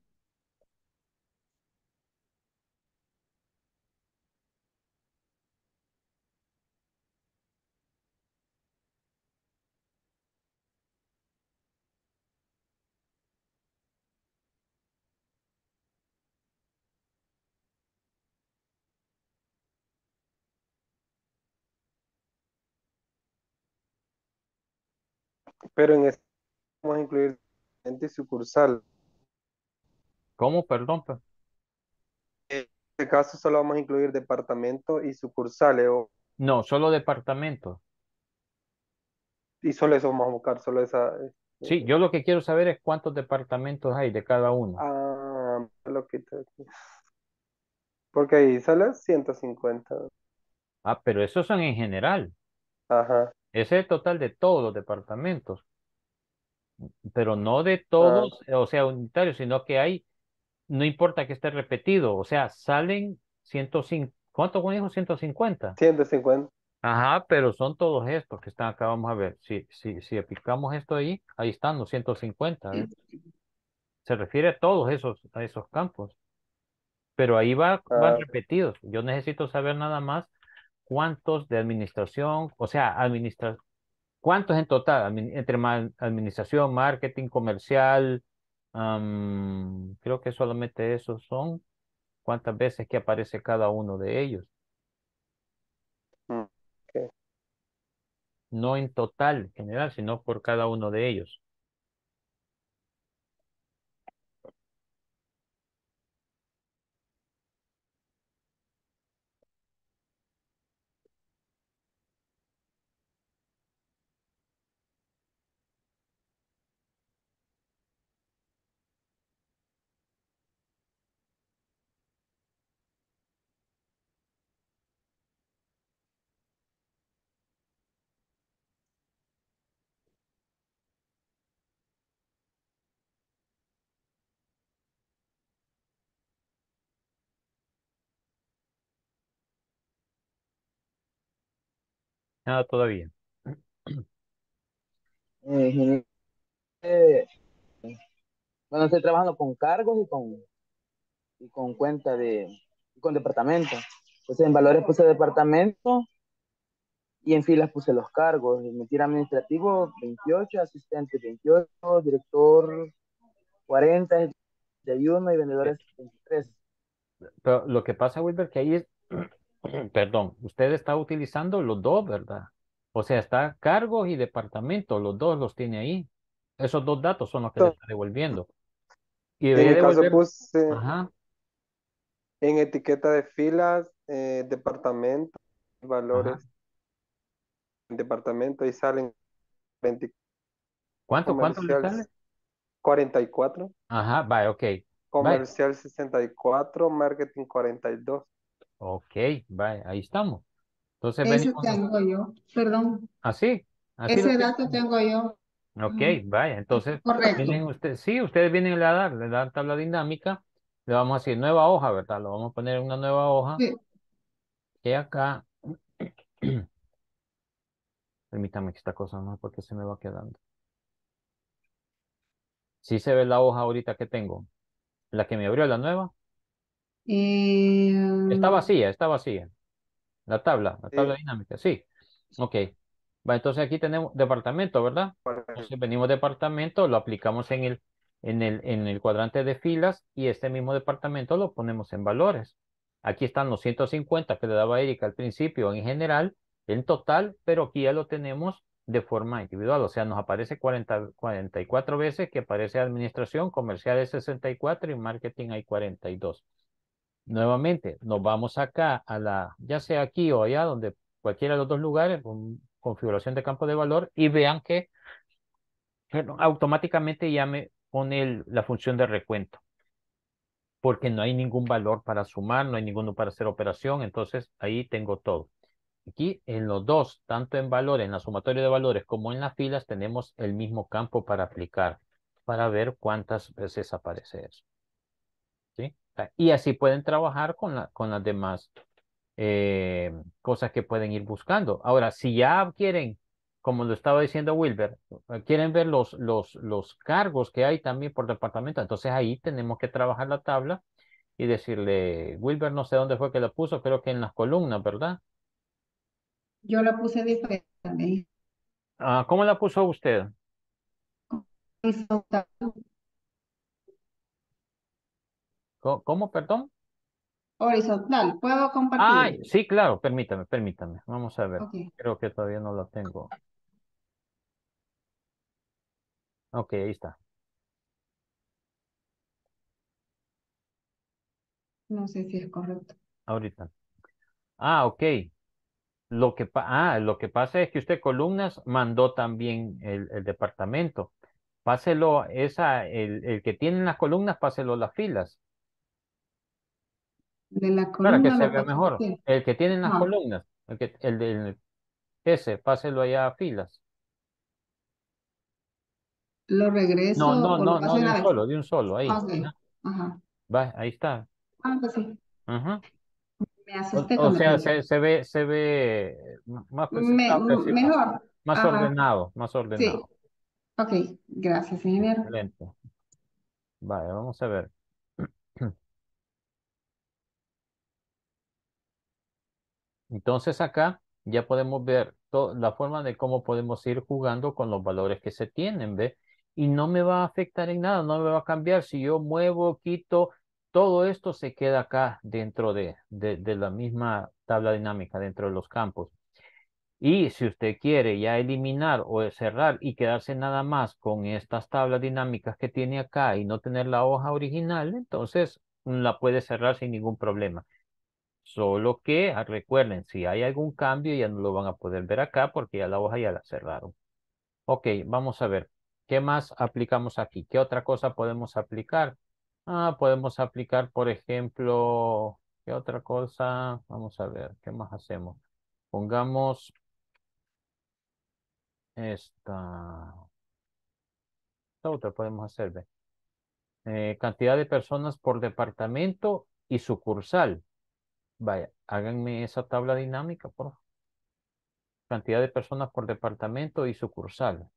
S2: Pero en este vamos a incluir y sucursal.
S1: ¿Cómo? Perdón. pues.
S2: En este caso solo vamos a incluir departamento y sucursales. o-
S1: No, solo departamentos.
S2: y solo eso vamos a buscar, solo esa. eh,
S1: Sí, yo lo que quiero saber es cuántos departamentos hay de cada uno.
S2: Ah, lo quito aquí. Porque ahí sale 150.
S1: Ah, pero esos son en general.
S2: Ajá.
S1: Ese es el total de todos los departamentos. Pero no de todos, o sea, unitarios, sino que hay, no importa que esté repetido, o sea, salen 105, ¿cuánto dijo? 150.
S2: 150.
S1: Ajá, pero son todos estos que están acá, vamos a ver. Si, si, si aplicamos esto ahí, ahí están los 150. ¿eh? Se refiere a todos esos, a esos campos. Pero ahí va, van
S2: Ah.
S1: repetidos. Yo necesito saber nada más cuántos de administración, o sea, administra, cuántos en total, entre administración, marketing, comercial, creo que solamente esos son, cuántas veces que aparece cada uno de ellos.
S2: Mm.
S1: No en total general, sino por cada uno de ellos. Nada todavía.
S7: Eh, eh, bueno, estoy trabajando con cargos y con, y con cuenta de, y con departamento. Entonces en valores puse departamento y en filas puse los cargos. Mentir administrativo 28, asistente 28, director 40, 31 y vendedores 23.
S1: Pero lo que pasa, Wilber, que ahí es, perdón, usted está utilizando los dos, ¿verdad? O sea, está cargos y departamento, los dos los tiene ahí. Esos dos datos son los que le está devolviendo. Y
S2: En mi caso
S1: devolver,
S2: puse
S1: ajá,
S2: en etiqueta de filas, eh, departamento, valores, departamento y salen 20
S1: ¿cuánto, cuánto le sale?
S2: 44,
S1: Ajá, vaya, ok,
S2: comercial 64, marketing 42.
S1: Ok, vaya, ahí estamos. Entonces
S6: Ese
S1: venimos
S6: tengo yo, perdón,
S1: así, así lo
S6: ese dato tengo yo.
S1: Ok,
S6: Ujú.
S1: vaya, entonces
S6: Correcto.
S1: vienen ustedes, sí, ustedes vienen a dar, le dan tabla dinámica, le vamos a decir nueva hoja, ¿verdad? Lo vamos a poner en una nueva hoja.
S6: Sí.
S1: que acá, permítame que esta cosa no, porque se me va quedando. Sí se ve la hoja ahorita que tengo. La que me abrió la nueva.
S6: Eh,
S1: Está vacía, está vacía. La tabla, la tabla dinámica, sí. Ok. Va, entonces aquí tenemos departamento, ¿verdad? Entonces venimos departamento, lo aplicamos en el, en el, en el cuadrante de filas y este mismo departamento lo ponemos en valores. Aquí están los 150 que le daba Erika al principio en general, en total, pero aquí ya lo tenemos de forma individual. O sea, nos aparece 40, 44 veces que aparece administración, comercial es 64 y marketing hay 42. Nuevamente, nos vamos acá a la, ya sea aquí o allá, donde cualquiera de los dos lugares, con configuración de campo de valor, y vean que automáticamente ya me pone el- la función de recuento. Porque no hay ningún valor para sumar, no hay ninguno para hacer operación, entonces ahí tengo todo. Aquí en los dos, tanto en valores, en la sumatoria de valores como en las filas, tenemos el mismo campo para aplicar, para ver cuántas veces aparece eso. Y así pueden trabajar con, la, con las demás eh, cosas que pueden ir buscando. Ahora, si ya quieren, como lo estaba diciendo Wilber, eh, quieren ver los, los, los cargos que hay también por departamento, entonces ahí tenemos que trabajar la tabla y decirle, Wilber, no sé dónde fue que la puso, creo que en las columnas, ¿verdad?
S6: yo la puse diferente.
S1: Ah, ¿cómo la puso usted? ¿Cómo, cómo, perdón?
S6: Horizontal. ¿Puedo compartir?
S1: Ay, sí, claro, permítame, permítame. Vamos a ver. Creo que todavía no la tengo. Ok, ahí está.
S6: No sé si es correcto.
S1: Ahorita. Ah, ok. Lo que, ah, lo que pasa es que usted columnas mandó también el, el departamento. Páselo, esa, el, el que tiene las columnas, páselo las filas.
S6: De la
S1: Para que
S6: columna
S1: se vea mejor. El que tiene las columnas, el, que, el del ese, páselo allá a filas.
S6: ¿Lo regreso
S1: No, no,
S6: o
S1: no, no, de un solo, de un solo, ahí. Ajá. Va, ahí está.
S6: Ah, pues sí.
S1: Ajá.
S6: Me
S1: O,
S6: asusté
S1: o
S6: cuando
S1: sea, se, se ve, se ve más
S6: Me,
S1: más,
S6: mejor.
S1: más
S6: Ajá.
S1: ordenado, más
S6: Sí.
S1: ordenado.
S6: Ok. Gracias, ingeniero.
S1: Excelente. Vale, vamos a ver. Entonces acá ya podemos ver la forma de cómo podemos ir jugando con los valores que se tienen, ¿ve? Y no me va a afectar en nada, no me va a cambiar. Si yo muevo, quito, todo esto se queda acá dentro de, de, de la misma tabla dinámica, dentro de los campos. Y si usted quiere ya eliminar o cerrar y quedarse nada más con estas tablas dinámicas que tiene acá y no tener la hoja original, entonces la puede cerrar sin ningún problema. Solo que ah, recuerden, si hay algún cambio ya no lo van a poder ver acá porque ya la hoja ya la cerraron. Ok, vamos a ver. ¿Qué más aplicamos aquí? ¿Qué otra cosa podemos aplicar? Ah, podemos aplicar, por ejemplo, ¿qué otra cosa? Vamos a ver, ¿qué más hacemos? Pongamos esta. Esta otra podemos hacer, ve. Eh, cantidad de personas por departamento y sucursal. Vaya, háganme esa tabla dinámica, por favor. Cantidad de personas por departamento y sucursal.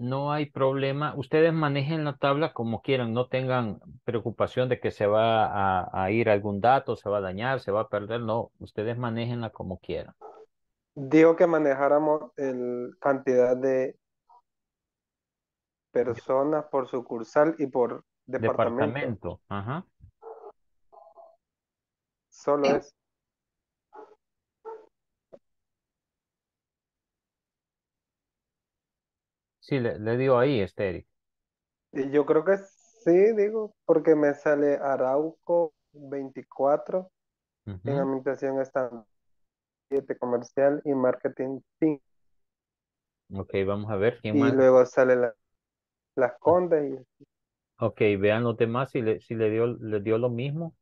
S1: No hay problema. Ustedes manejen la tabla como quieran, no tengan preocupación de que se va a, a ir algún dato, se va a dañar, se va a perder. No, ustedes manéjenla como quieran.
S2: Dijo que manejáramos el cantidad de personas por sucursal y por departamento.
S1: Departamento. Ajá.
S2: Solo es.
S1: Sí, le, le dio ahí, este Eric.
S2: Y yo creo que sí, digo, porque me sale Arauco 24, en
S1: Ujú.
S2: administración están 7 comercial y marketing 5.
S1: Ok, vamos a ver quién
S2: Y
S1: más.
S2: luego sale la, las condes y
S1: Ok, vean los demás si le, si le dio, le dio lo mismo.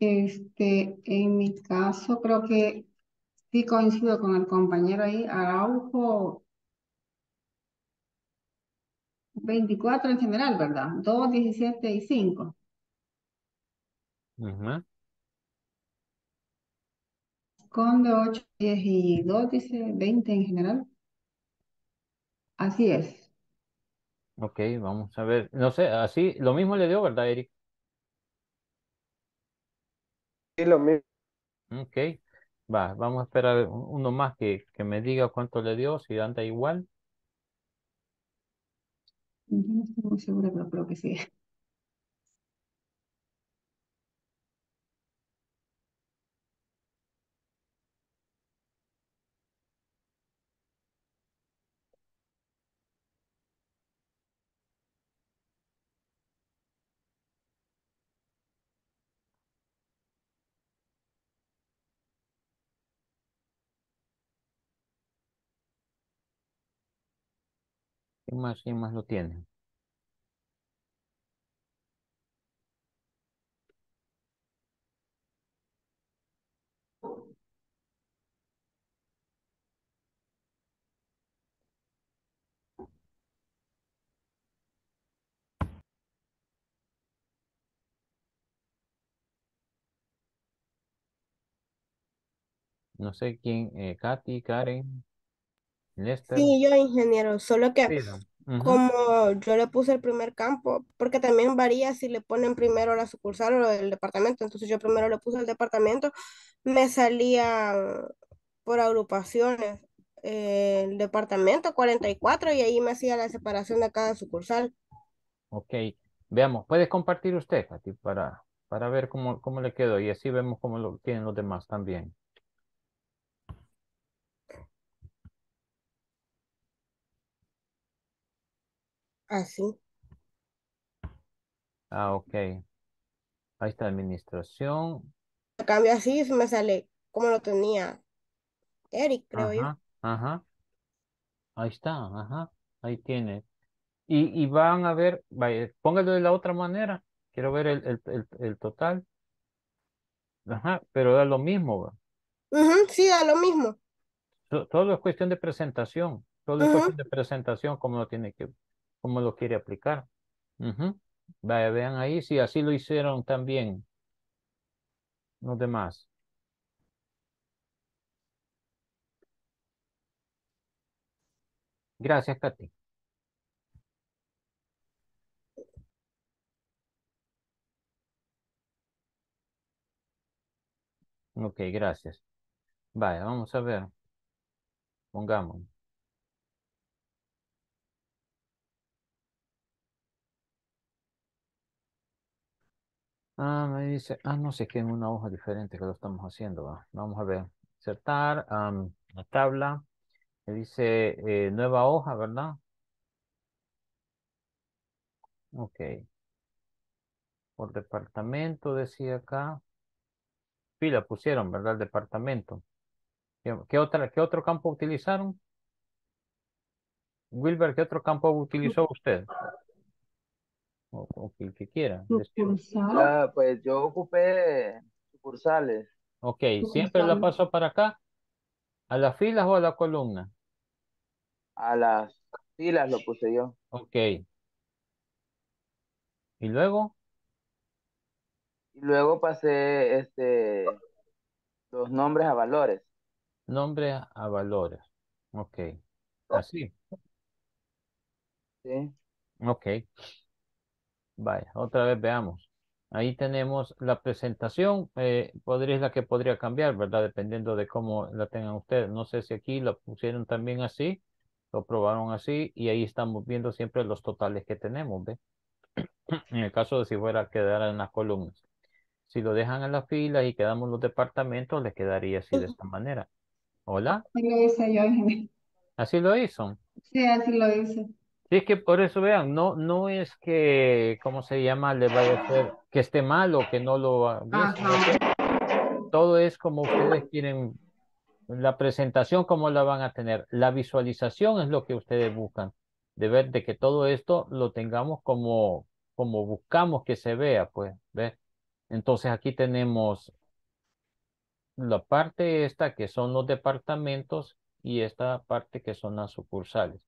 S6: Este, en mi caso, creo que sí coincido con el compañero ahí, Araujo 24 en general, ¿verdad? 2, 17 y 5.
S1: Ujú.
S6: Conde 8, 10 y 2, dice 20 en general. Así es.
S1: Ok, vamos a ver. No sé, así, lo mismo le dio, ¿verdad, Eric?
S2: y lo mismo.
S1: Ok, va, vamos a esperar un- uno más que, que me diga cuánto le dio, si anda igual.
S6: Yo no estoy muy segura, pero creo que sí.
S1: ¿Quién más, quién más lo tiene? No sé quién, eh, Katy, Karen,
S5: Sí, yo ingeniero, solo que como yo le puse el primer campo, porque también varía si le ponen primero la sucursal o el departamento, entonces yo primero le puse el departamento, me salía por agrupaciones eh, el departamento 44 y ahí me hacía la separación de cada sucursal.
S1: Ok, veamos, ¿puedes compartir usted, Katy, para, para ver cómo, cómo le quedó? Y así vemos cómo lo tienen los demás también.
S5: Así.
S1: Ah, ok. Ahí está administración.
S5: A cambio así me sale como lo tenía Eric, creo yo.
S1: Ajá. Ahí está, ajá. Ahí tiene. Y, y van a ver, vaya, póngalo de la otra manera. Quiero ver el, el, el, el total. Ajá, pero da lo mismo. ¿va?
S5: Sí, da lo mismo.
S1: To- Todo es cuestión de presentación. Todo es cuestión de presentación, cómo lo tiene que, cómo lo quiere aplicar. Ujú. Vaya, vean ahí, si así lo hicieron también los demás. Gracias, Katy. Ok, gracias. Vaya, vamos a ver. Pongamos. Ah, me dice, ah, no sé qué en una hoja diferente que lo estamos haciendo. va. Vamos a ver. Insertar, la tabla. Me dice eh, nueva hoja, ¿verdad? Ok. Por departamento, decía acá. Sí, la pusieron, ¿verdad? El departamento. ¿Qué, qué otra, qué otro campo utilizaron? Wilber, ¿qué otro campo utilizó usted? O, o que, que quiera.
S6: Sucursal.
S7: Ah, pues yo ocupé sucursales.
S1: Ok, siempre la pasó para acá. ¿A las filas o a la columna?
S7: A las filas lo puse yo.
S1: Ok. ¿Y luego?
S7: Y luego pasé este los nombres a valores.
S1: Nombre a, a valores. Ok. Así.
S7: ¿sí?
S1: Ok. Vaya, otra vez veamos. Ahí tenemos la presentación. Eh, podría, es la que podría cambiar, ¿verdad? Dependiendo de cómo la tengan ustedes. No sé si aquí lo pusieron también así, lo probaron así, y ahí estamos viendo siempre los totales que tenemos, ¿ve? En el caso de si fuera a quedar en las columnas. Si lo dejan en las filas y quedamos los departamentos, les quedaría así de esta manera. ¿Hola?
S6: Así lo hice yo.
S1: ¿Así lo hizo?
S6: Sí, así lo hice.
S1: Sí, es que por eso vean, no, no es que, ¿cómo se llama? Le vaya a ser que esté mal o que no lo
S6: Ajá.
S1: todo es como ustedes quieren, la presentación, cómo la van a tener. La visualización es lo que ustedes buscan, de ver de que todo esto lo tengamos como, como buscamos que se vea, pues, ¿ves? Entonces aquí tenemos la parte esta que son los departamentos y esta parte que son las sucursales.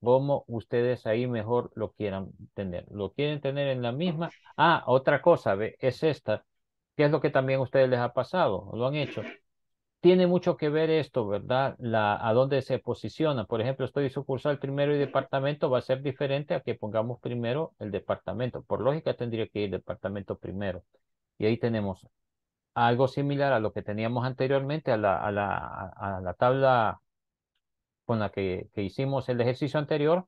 S1: Como ustedes ahí mejor lo quieran tener. ¿Lo quieren tener en la misma? Ah, otra cosa, ve, es esta. ¿Qué es lo que también a ustedes les ha pasado? ¿Lo han hecho? Tiene mucho que ver esto, ¿verdad? La, a dónde se posiciona. Por ejemplo, estoy sucursal primero y departamento va a ser diferente a que pongamos primero el departamento. Por lógica tendría que ir departamento primero. Y ahí tenemos algo similar a lo que teníamos anteriormente a la, a la, a la tabla con la que, que hicimos el ejercicio anterior,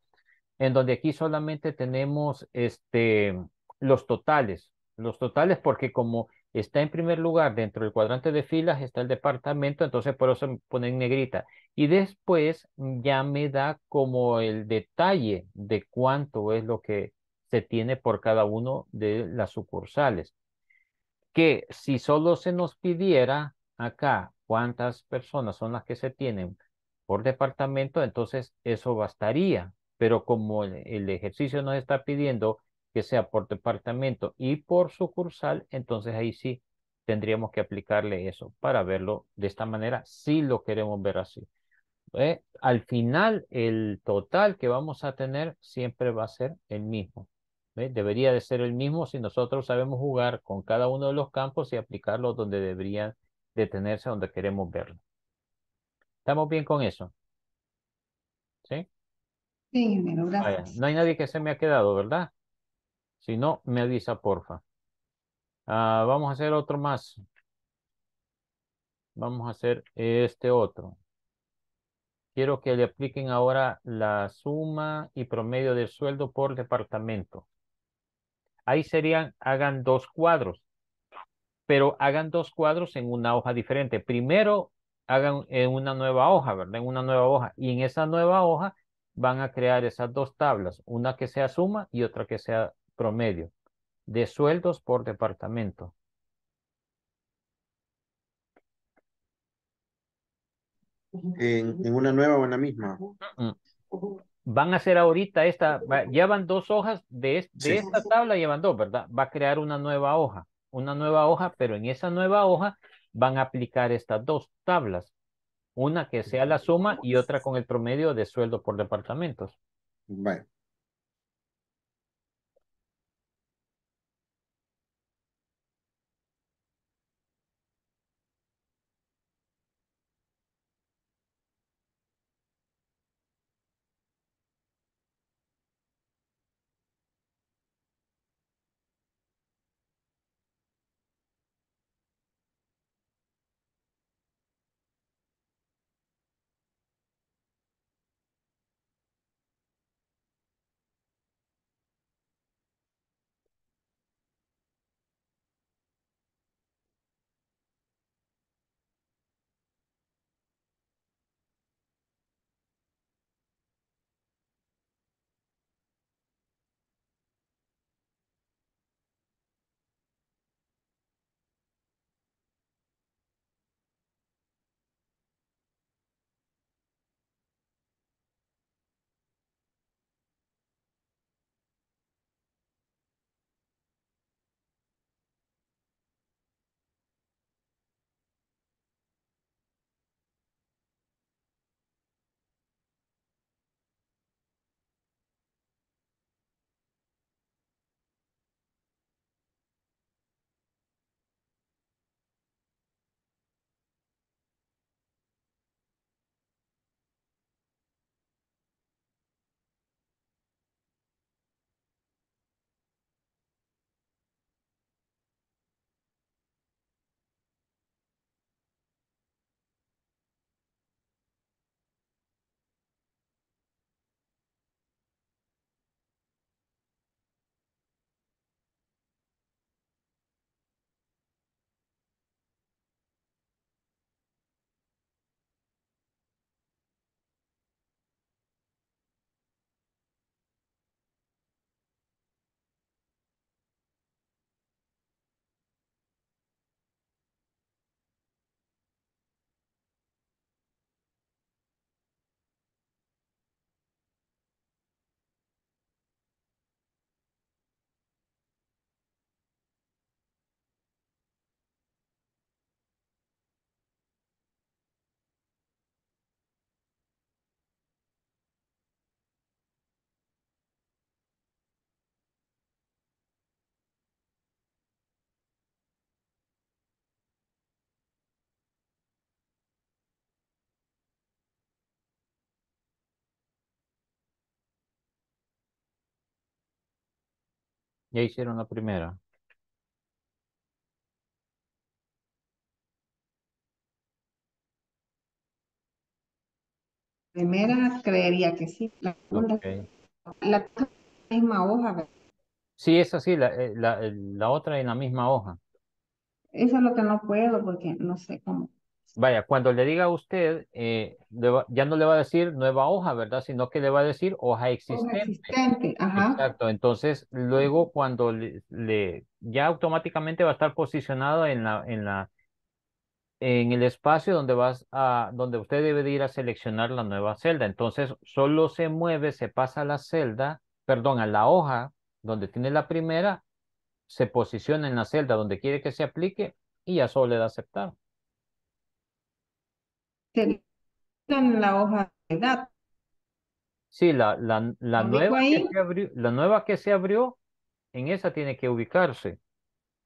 S1: en donde aquí solamente tenemos este, los totales. Los totales porque como está en primer lugar dentro del cuadrante de filas está el departamento, entonces por eso pone en negrita. Y después ya me da como el detalle de cuánto es lo que se tiene por cada uno de las sucursales que si solo se nos pidiera acá cuántas personas son las que se tienen por departamento, entonces eso bastaría. Pero como el, ejercicio nos está pidiendo que sea por departamento y por sucursal, entonces ahí sí tendríamos que aplicarle eso para verlo de esta manera, si lo queremos ver así. ¿Ve? Al final, el total que vamos a tener siempre va a ser el mismo. Debería de ser el mismo si nosotros sabemos jugar con cada uno de los campos y aplicarlo donde deberían detenerse, donde queremos verlo. ¿Estamos bien con eso? ¿Sí?
S6: Sí, ingeniero,
S1: Vaya,
S6: gracias.
S1: no hay nadie que se me ha quedado, ¿verdad? Si no, me avisa, porfa. Ah, vamos a hacer otro más. Vamos a hacer este otro. Quiero que le apliquen ahora la suma y promedio del sueldo por departamento. Ahí serían, hagan dos cuadros, pero hagan dos cuadros en una hoja diferente. Primero, hagan en una nueva hoja, ¿verdad? En una nueva hoja. Y en esa nueva hoja van a crear esas dos tablas, una que sea suma y otra que sea promedio, de sueldos por departamento.
S4: En, en una nueva o en la misma.
S1: Mm. Van a hacer ahorita esta, va- llevan dos hojas de, de
S4: Sí.
S1: esta tabla, llevan dos, ¿verdad? Va a crear una nueva hoja, una nueva hoja, pero en esa nueva hoja van a aplicar estas dos tablas, una que sea la suma y otra con el promedio de sueldo por departamentos.
S4: Vale.
S1: Ya hicieron la primera.
S6: Primera creería que sí. La segunda,
S1: Ok.
S6: la misma hoja, ¿verdad?
S1: Sí, es así, la, eh, la, la otra en la misma hoja.
S6: Eso es lo que no puedo porque no sé cómo.
S1: Vaya, cuando le diga a usted, eh, va- ya no le va a decir nueva hoja, ¿verdad? Sino que le va a decir hoja
S6: Hoja
S1: existente.
S6: existente, ajá.
S1: Exacto, entonces luego cuando le, le- ya automáticamente va a estar posicionado en la, en la, en el espacio donde vas a, donde usted debe de ir a seleccionar la nueva celda. Entonces solo se mueve, se pasa a la celda, perdón, a la hoja donde tiene la primera, se posiciona en la celda donde quiere que se aplique y ya solo le da aceptar.
S6: Sería en la hoja de datos.
S1: Sí, la, la, la
S6: ¿Lo ubico
S1: nueva que se abrió, la nueva que se abrió, en esa tiene que ubicarse.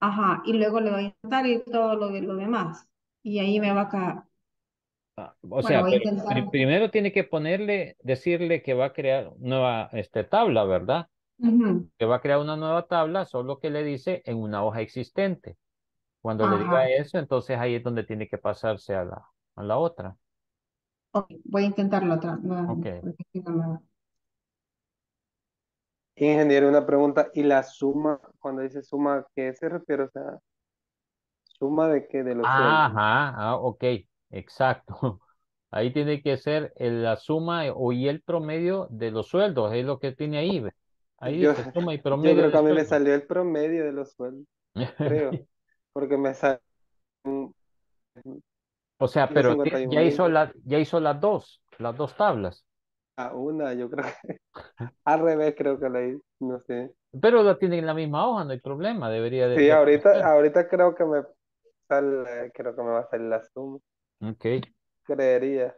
S6: Ajá, y luego le doy a intentar y todo lo, de, lo demás. Y ahí me va a caer.
S1: Ah, O
S6: Bueno,
S1: sea, pero primero tiene que ponerle, decirle que va a crear nueva este, tabla, ¿verdad?
S6: Ujú,
S1: Que va a crear una nueva tabla, solo que le dice en una hoja existente. Cuando le diga
S6: Ajá.
S1: eso, entonces ahí es donde tiene que pasarse a la, a la otra.
S6: Voy a intentarlo otra
S1: Ok.
S6: no.
S2: Ingeniero, una pregunta. ¿Y la suma, cuando dice suma, ¿a qué se refiere? O sea, ¿suma de qué? De los sueldos.
S1: Ajá, ah, ok, exacto. Ahí tiene que ser el- la suma o y el promedio de los sueldos, es lo que tiene ahí. ve. Ahí
S2: Yo,
S1: dice suma y
S2: yo
S1: promedio
S2: creo
S1: de
S2: que a mí me
S1: sueldos.
S2: salió el promedio de los sueldos, creo, porque me salió
S1: O sea, pero ya-
S2: 51
S1: ya hizo la, ya hizo las dos, las dos tablas.
S2: A una, yo creo que al revés creo que la hice, no sé.
S1: Pero la tiene en la misma hoja, no hay problema, debería de,
S2: Sí, ahorita, ahorita creo que me sale, creo que me va a salir la suma,
S1: Ok.
S2: creería.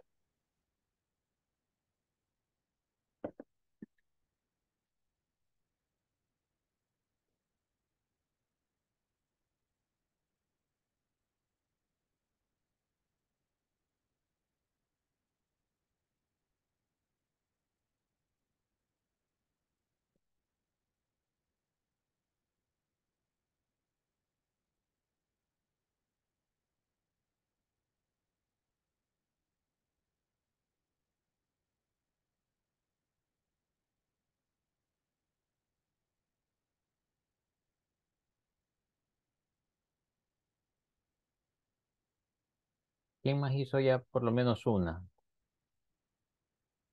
S1: ¿Quién más hizo ya por lo menos una?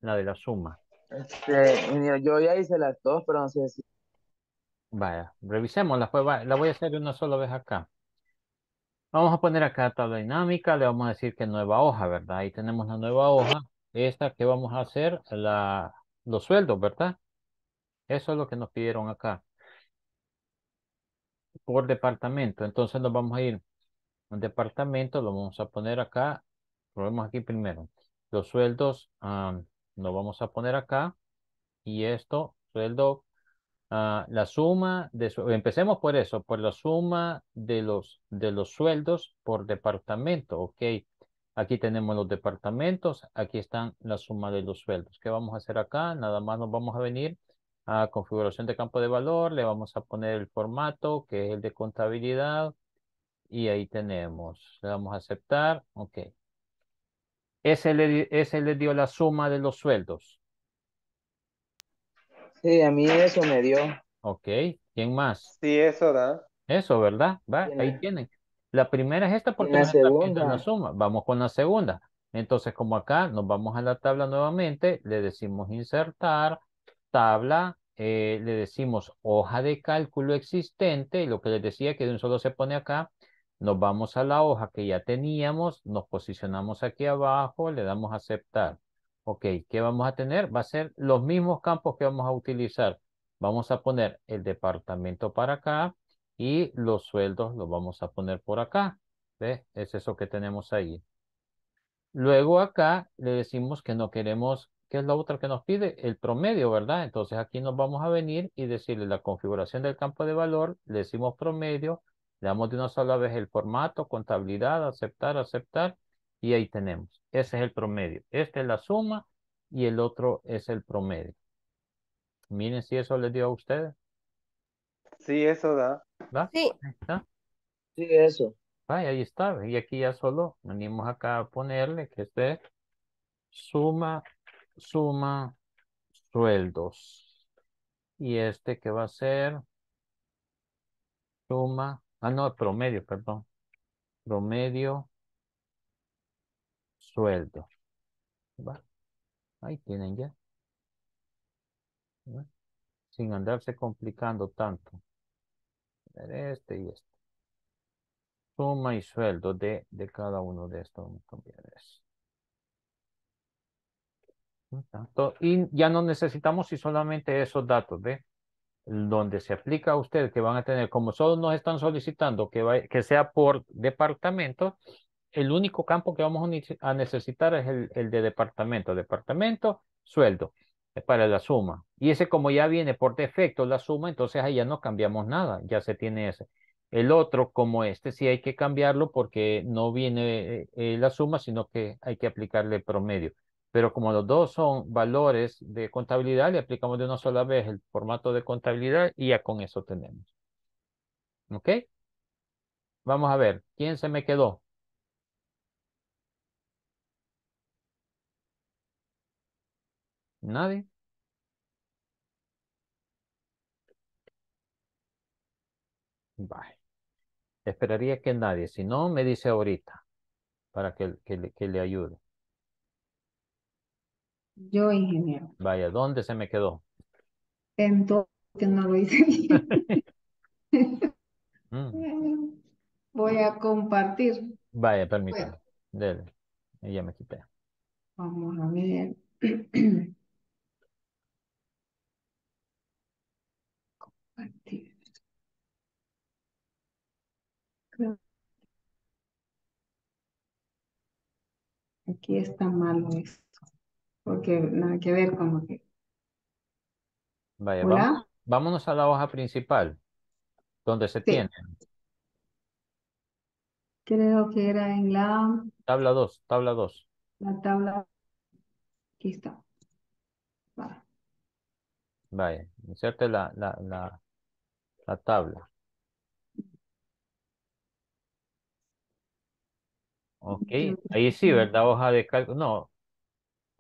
S1: La de la suma.
S7: Este, yo ya hice las dos, pero no sé si.
S1: Vaya, revisémosla, pues va- la voy a hacer de una sola vez acá. Vamos a poner acá tabla dinámica, le vamos a decir que nueva hoja, ¿verdad? Ahí tenemos la nueva hoja. Esta que vamos a hacer, la, los sueldos, ¿verdad? Eso es lo que nos pidieron acá. Por departamento. Entonces nos vamos a ir al departamento, lo vamos a poner acá. Probemos aquí primero. Los sueldos, ah, lo vamos a poner acá. Y esto, sueldo Ah, la suma de empecemos por eso, por la suma de los de los sueldos por departamento, ¿ok? Aquí tenemos los departamentos, aquí están la suma de los sueldos. ¿Qué vamos a hacer acá? Nada más nos vamos a venir a configuración de campo de valor, le vamos a poner el formato que es el de contabilidad y ahí tenemos, le damos a aceptar, ok. Ese le, ese le dio la suma de los sueldos,
S7: Sí, a mí eso me dio.
S1: ok. ¿Quién más?
S2: Sí, eso da.
S1: Eso, ¿verdad? Va, ahí tienen. La primera es esta porque
S7: la
S1: pidiendo la
S7: segunda,
S1: suma. Vamos con la segunda. Entonces, como acá nos vamos a la tabla nuevamente, le decimos insertar, tabla, eh, le decimos hoja de cálculo existente, y lo que les decía que de un solo se pone acá, nos vamos a la hoja que ya teníamos, nos posicionamos aquí abajo, le damos a aceptar. Ok, ¿qué vamos a tener? Va a ser los mismos campos que vamos a utilizar. Vamos a poner el departamento para acá y los sueldos los vamos a poner por acá. ¿Ves? Es eso que tenemos ahí. Luego acá le decimos que no queremos, ¿qué es la otra que nos pide? El promedio, ¿verdad? Entonces aquí nos vamos a venir y decirle la configuración del campo de valor, le decimos promedio, le damos de una sola vez el formato, contabilidad, aceptar, aceptar, y ahí tenemos. Ese es el promedio. Esta es la suma y el otro es el promedio. Miren si eso les dio a ustedes.
S2: Sí, eso da.
S1: ¿Va?
S5: Sí,
S1: Ahí está.
S7: Sí, eso.
S1: Vaya, ahí está. Y aquí ya solo venimos acá a ponerle que esté suma, suma, sueldos. Y este que va a ser suma, ah no, promedio, perdón. Promedio, sueldo. Ahí tienen ya. Sin andarse complicando tanto. Este y este. Suma y sueldo de, de cada uno de estos. Vamos a cambiar Y ya no necesitamos si solamente esos datos, ¿ve? Donde se aplica a usted que van a tener, como solo nos están solicitando que, vaya- que sea por departamento, el único campo que vamos a nece- a necesitar es el, de departamento. Departamento, sueldo, es para la suma. Y ese como ya viene por defecto la suma, entonces ahí ya no cambiamos nada, ya se tiene ese. El otro, como este, sí hay que cambiarlo porque no viene eh, eh, la suma, sino que hay que aplicarle promedio. Pero como los dos son valores de contabilidad, le aplicamos de una sola vez el formato de contabilidad y ya con eso tenemos. ¿Ok? Vamos a ver, ¿quién se me quedó? ¿Nadie? Vale. Esperaría que nadie, si no, me dice ahorita para que, que le, que le ayude.
S6: Yo, ingeniero.
S1: Vaya, ¿dónde se me quedó?
S6: Entonces, que no lo hice bien.
S1: Mm,
S6: Voy a compartir.
S1: Vaya, permítame. Dele. Ya me quité.
S6: Vamos a ver. Compartir. Aquí está malo esto. Porque nada que ver con lo que.
S1: Vaya,
S6: Hola.
S1: vamos- vámonos a la hoja principal, donde se
S6: Sí.
S1: tiene.
S6: Creo que era en la,
S1: Tabla 2, tabla 2.
S6: la tabla. Aquí está. Va.
S1: Vaya, inserte la, la, la, la tabla. Ok, ahí sí, ¿verdad? Hoja de cálculo. No,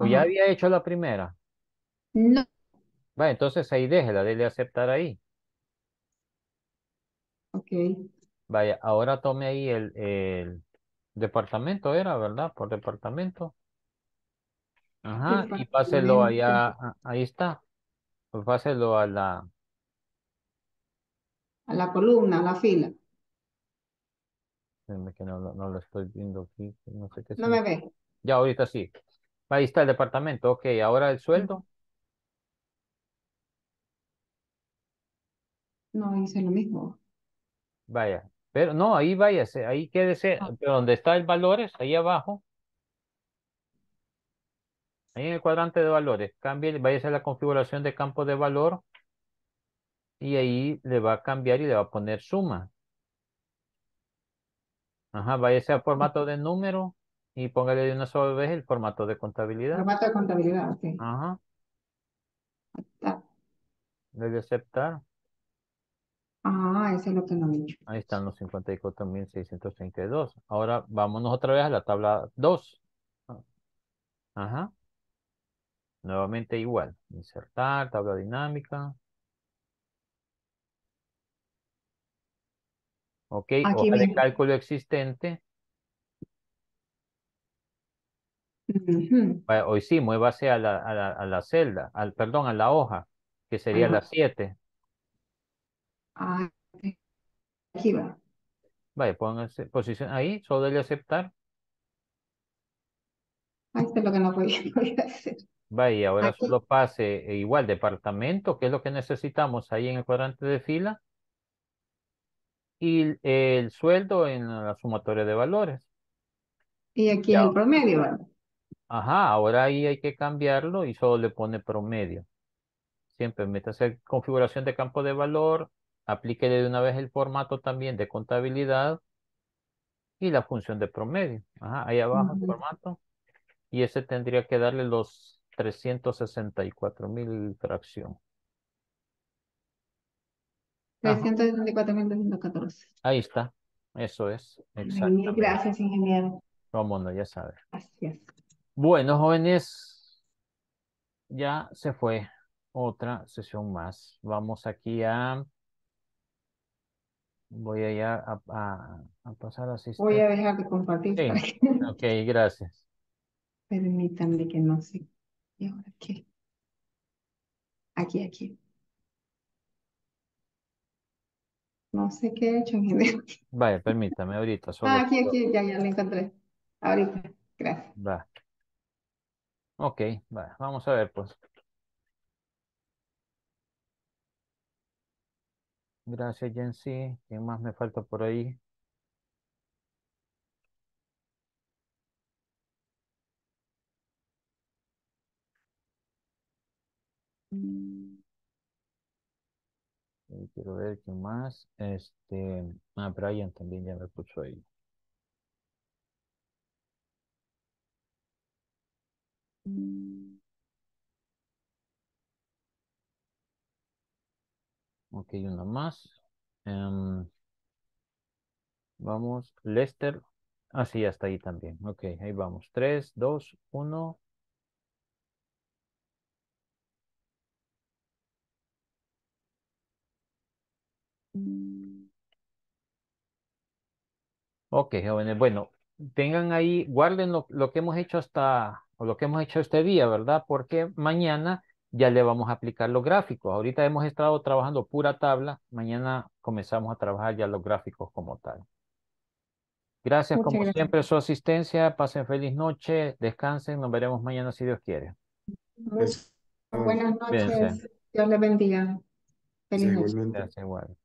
S1: o ya había hecho la primera.
S6: No.
S1: Vaya, entonces ahí déjela, dele aceptar ahí.
S6: Ok.
S1: Vaya, ahora tome ahí el, el departamento, era, ¿verdad? Por departamento. Ajá, y páselo allá, ahí está. Pues páselo a la,
S6: A la columna, a la fila.
S1: Que no, lo- no lo estoy viendo aquí, no sé qué
S6: No me ve.
S1: Ya ahorita sí. Ahí está el departamento, ok, ahora el sueldo.
S6: No hice lo mismo.
S1: Vaya, pero no, ahí váyase, ahí quédese,
S6: Ah.
S1: pero donde está el valores, ahí abajo, ahí en el cuadrante de valores, cambie, váyase a la configuración de campo de valor y ahí le va a cambiar y le va a poner suma. Ajá, váyase a formato de número y póngale de una sola vez el formato de contabilidad.
S6: Formato de contabilidad, ok.
S1: Ajá,
S6: Ah,
S1: debe aceptar.
S6: Ah, eso es lo que no he dicho.
S1: Ahí están los 54.632. Ahora vámonos otra vez a la tabla 2. Ajá. Nuevamente igual. Insertar, tabla dinámica. Ok,
S6: Aquí
S1: hoja de cálculo existente.
S6: Ujú.
S1: Vaya, Hoy sí, muévase a la, a la, a la celda, al, perdón, a la hoja, que sería
S6: Ajá.
S1: la 7.
S6: Ah, aquí va.
S1: Vaya, pónganse posición ahí, solo debe aceptar.
S6: Ah, esto es lo que no podía, podía hacer.
S1: Vaya, ahora
S6: Aquí.
S1: solo pase eh, igual departamento, que es lo que necesitamos ahí en el cuadrante de fila. y el sueldo en la sumatoria de valores.
S6: Y aquí
S1: Ya.
S6: el promedio, ¿verdad?
S1: Ajá, ahora ahí hay que cambiarlo y solo le pone promedio. Siempre métase en configuración de campo de valor, aplíquele de una vez el formato también de contabilidad y la función de promedio. Ajá, ahí abajo el formato. Y ese tendría que darle los 364 mil fracción. Ajá.
S6: 374.214.
S1: Ahí está. Eso es.
S6: Mil
S1: Exactamente.
S6: gracias, ingeniero.
S1: Cómo no, ya sabes.
S6: Gracias.
S1: Bueno, jóvenes, ya se fue otra sesión más. Vamos aquí a... Voy a a, a- a pasar a
S6: Voy a dejar de compartir
S1: Sí.
S6: para que
S1: Ok, gracias.
S6: permítanme que no sé. ¿Y ahora qué? Aquí, aquí. No sé qué he hecho, ingeniero.
S1: Vaya, permítame ahorita, solo...
S6: Ah, aquí, aquí, ya, ya lo encontré. Ahorita, gracias.
S1: Va. Ok, va. Vamos a ver, pues. Gracias, Jensi. ¿Quién más me falta por ahí? Quiero ver quién más. Este, ah, Brian también ya me puso ahí. Ok, una más. Em, vamos, Lester. Ah, sí, hasta ahí también. Ok, ahí vamos. Tres, dos, uno. Ok, jóvenes. Bueno, tengan ahí, guarden lo, lo que hemos hecho hasta, o lo que hemos hecho este día, ¿verdad? Porque mañana ya le vamos a aplicar los gráficos. Ahorita hemos estado trabajando pura tabla. Mañana comenzamos a trabajar ya los gráficos como tal. Gracias,
S6: Muchas
S1: como
S6: gracias.
S1: siempre, su asistencia. Pasen feliz noche, descansen. Nos veremos mañana si Dios quiere.
S6: Buenas noches. Dios les bendiga.
S4: Sí,
S6: Feliz noche.
S4: igualmente.
S1: Gracias, igual.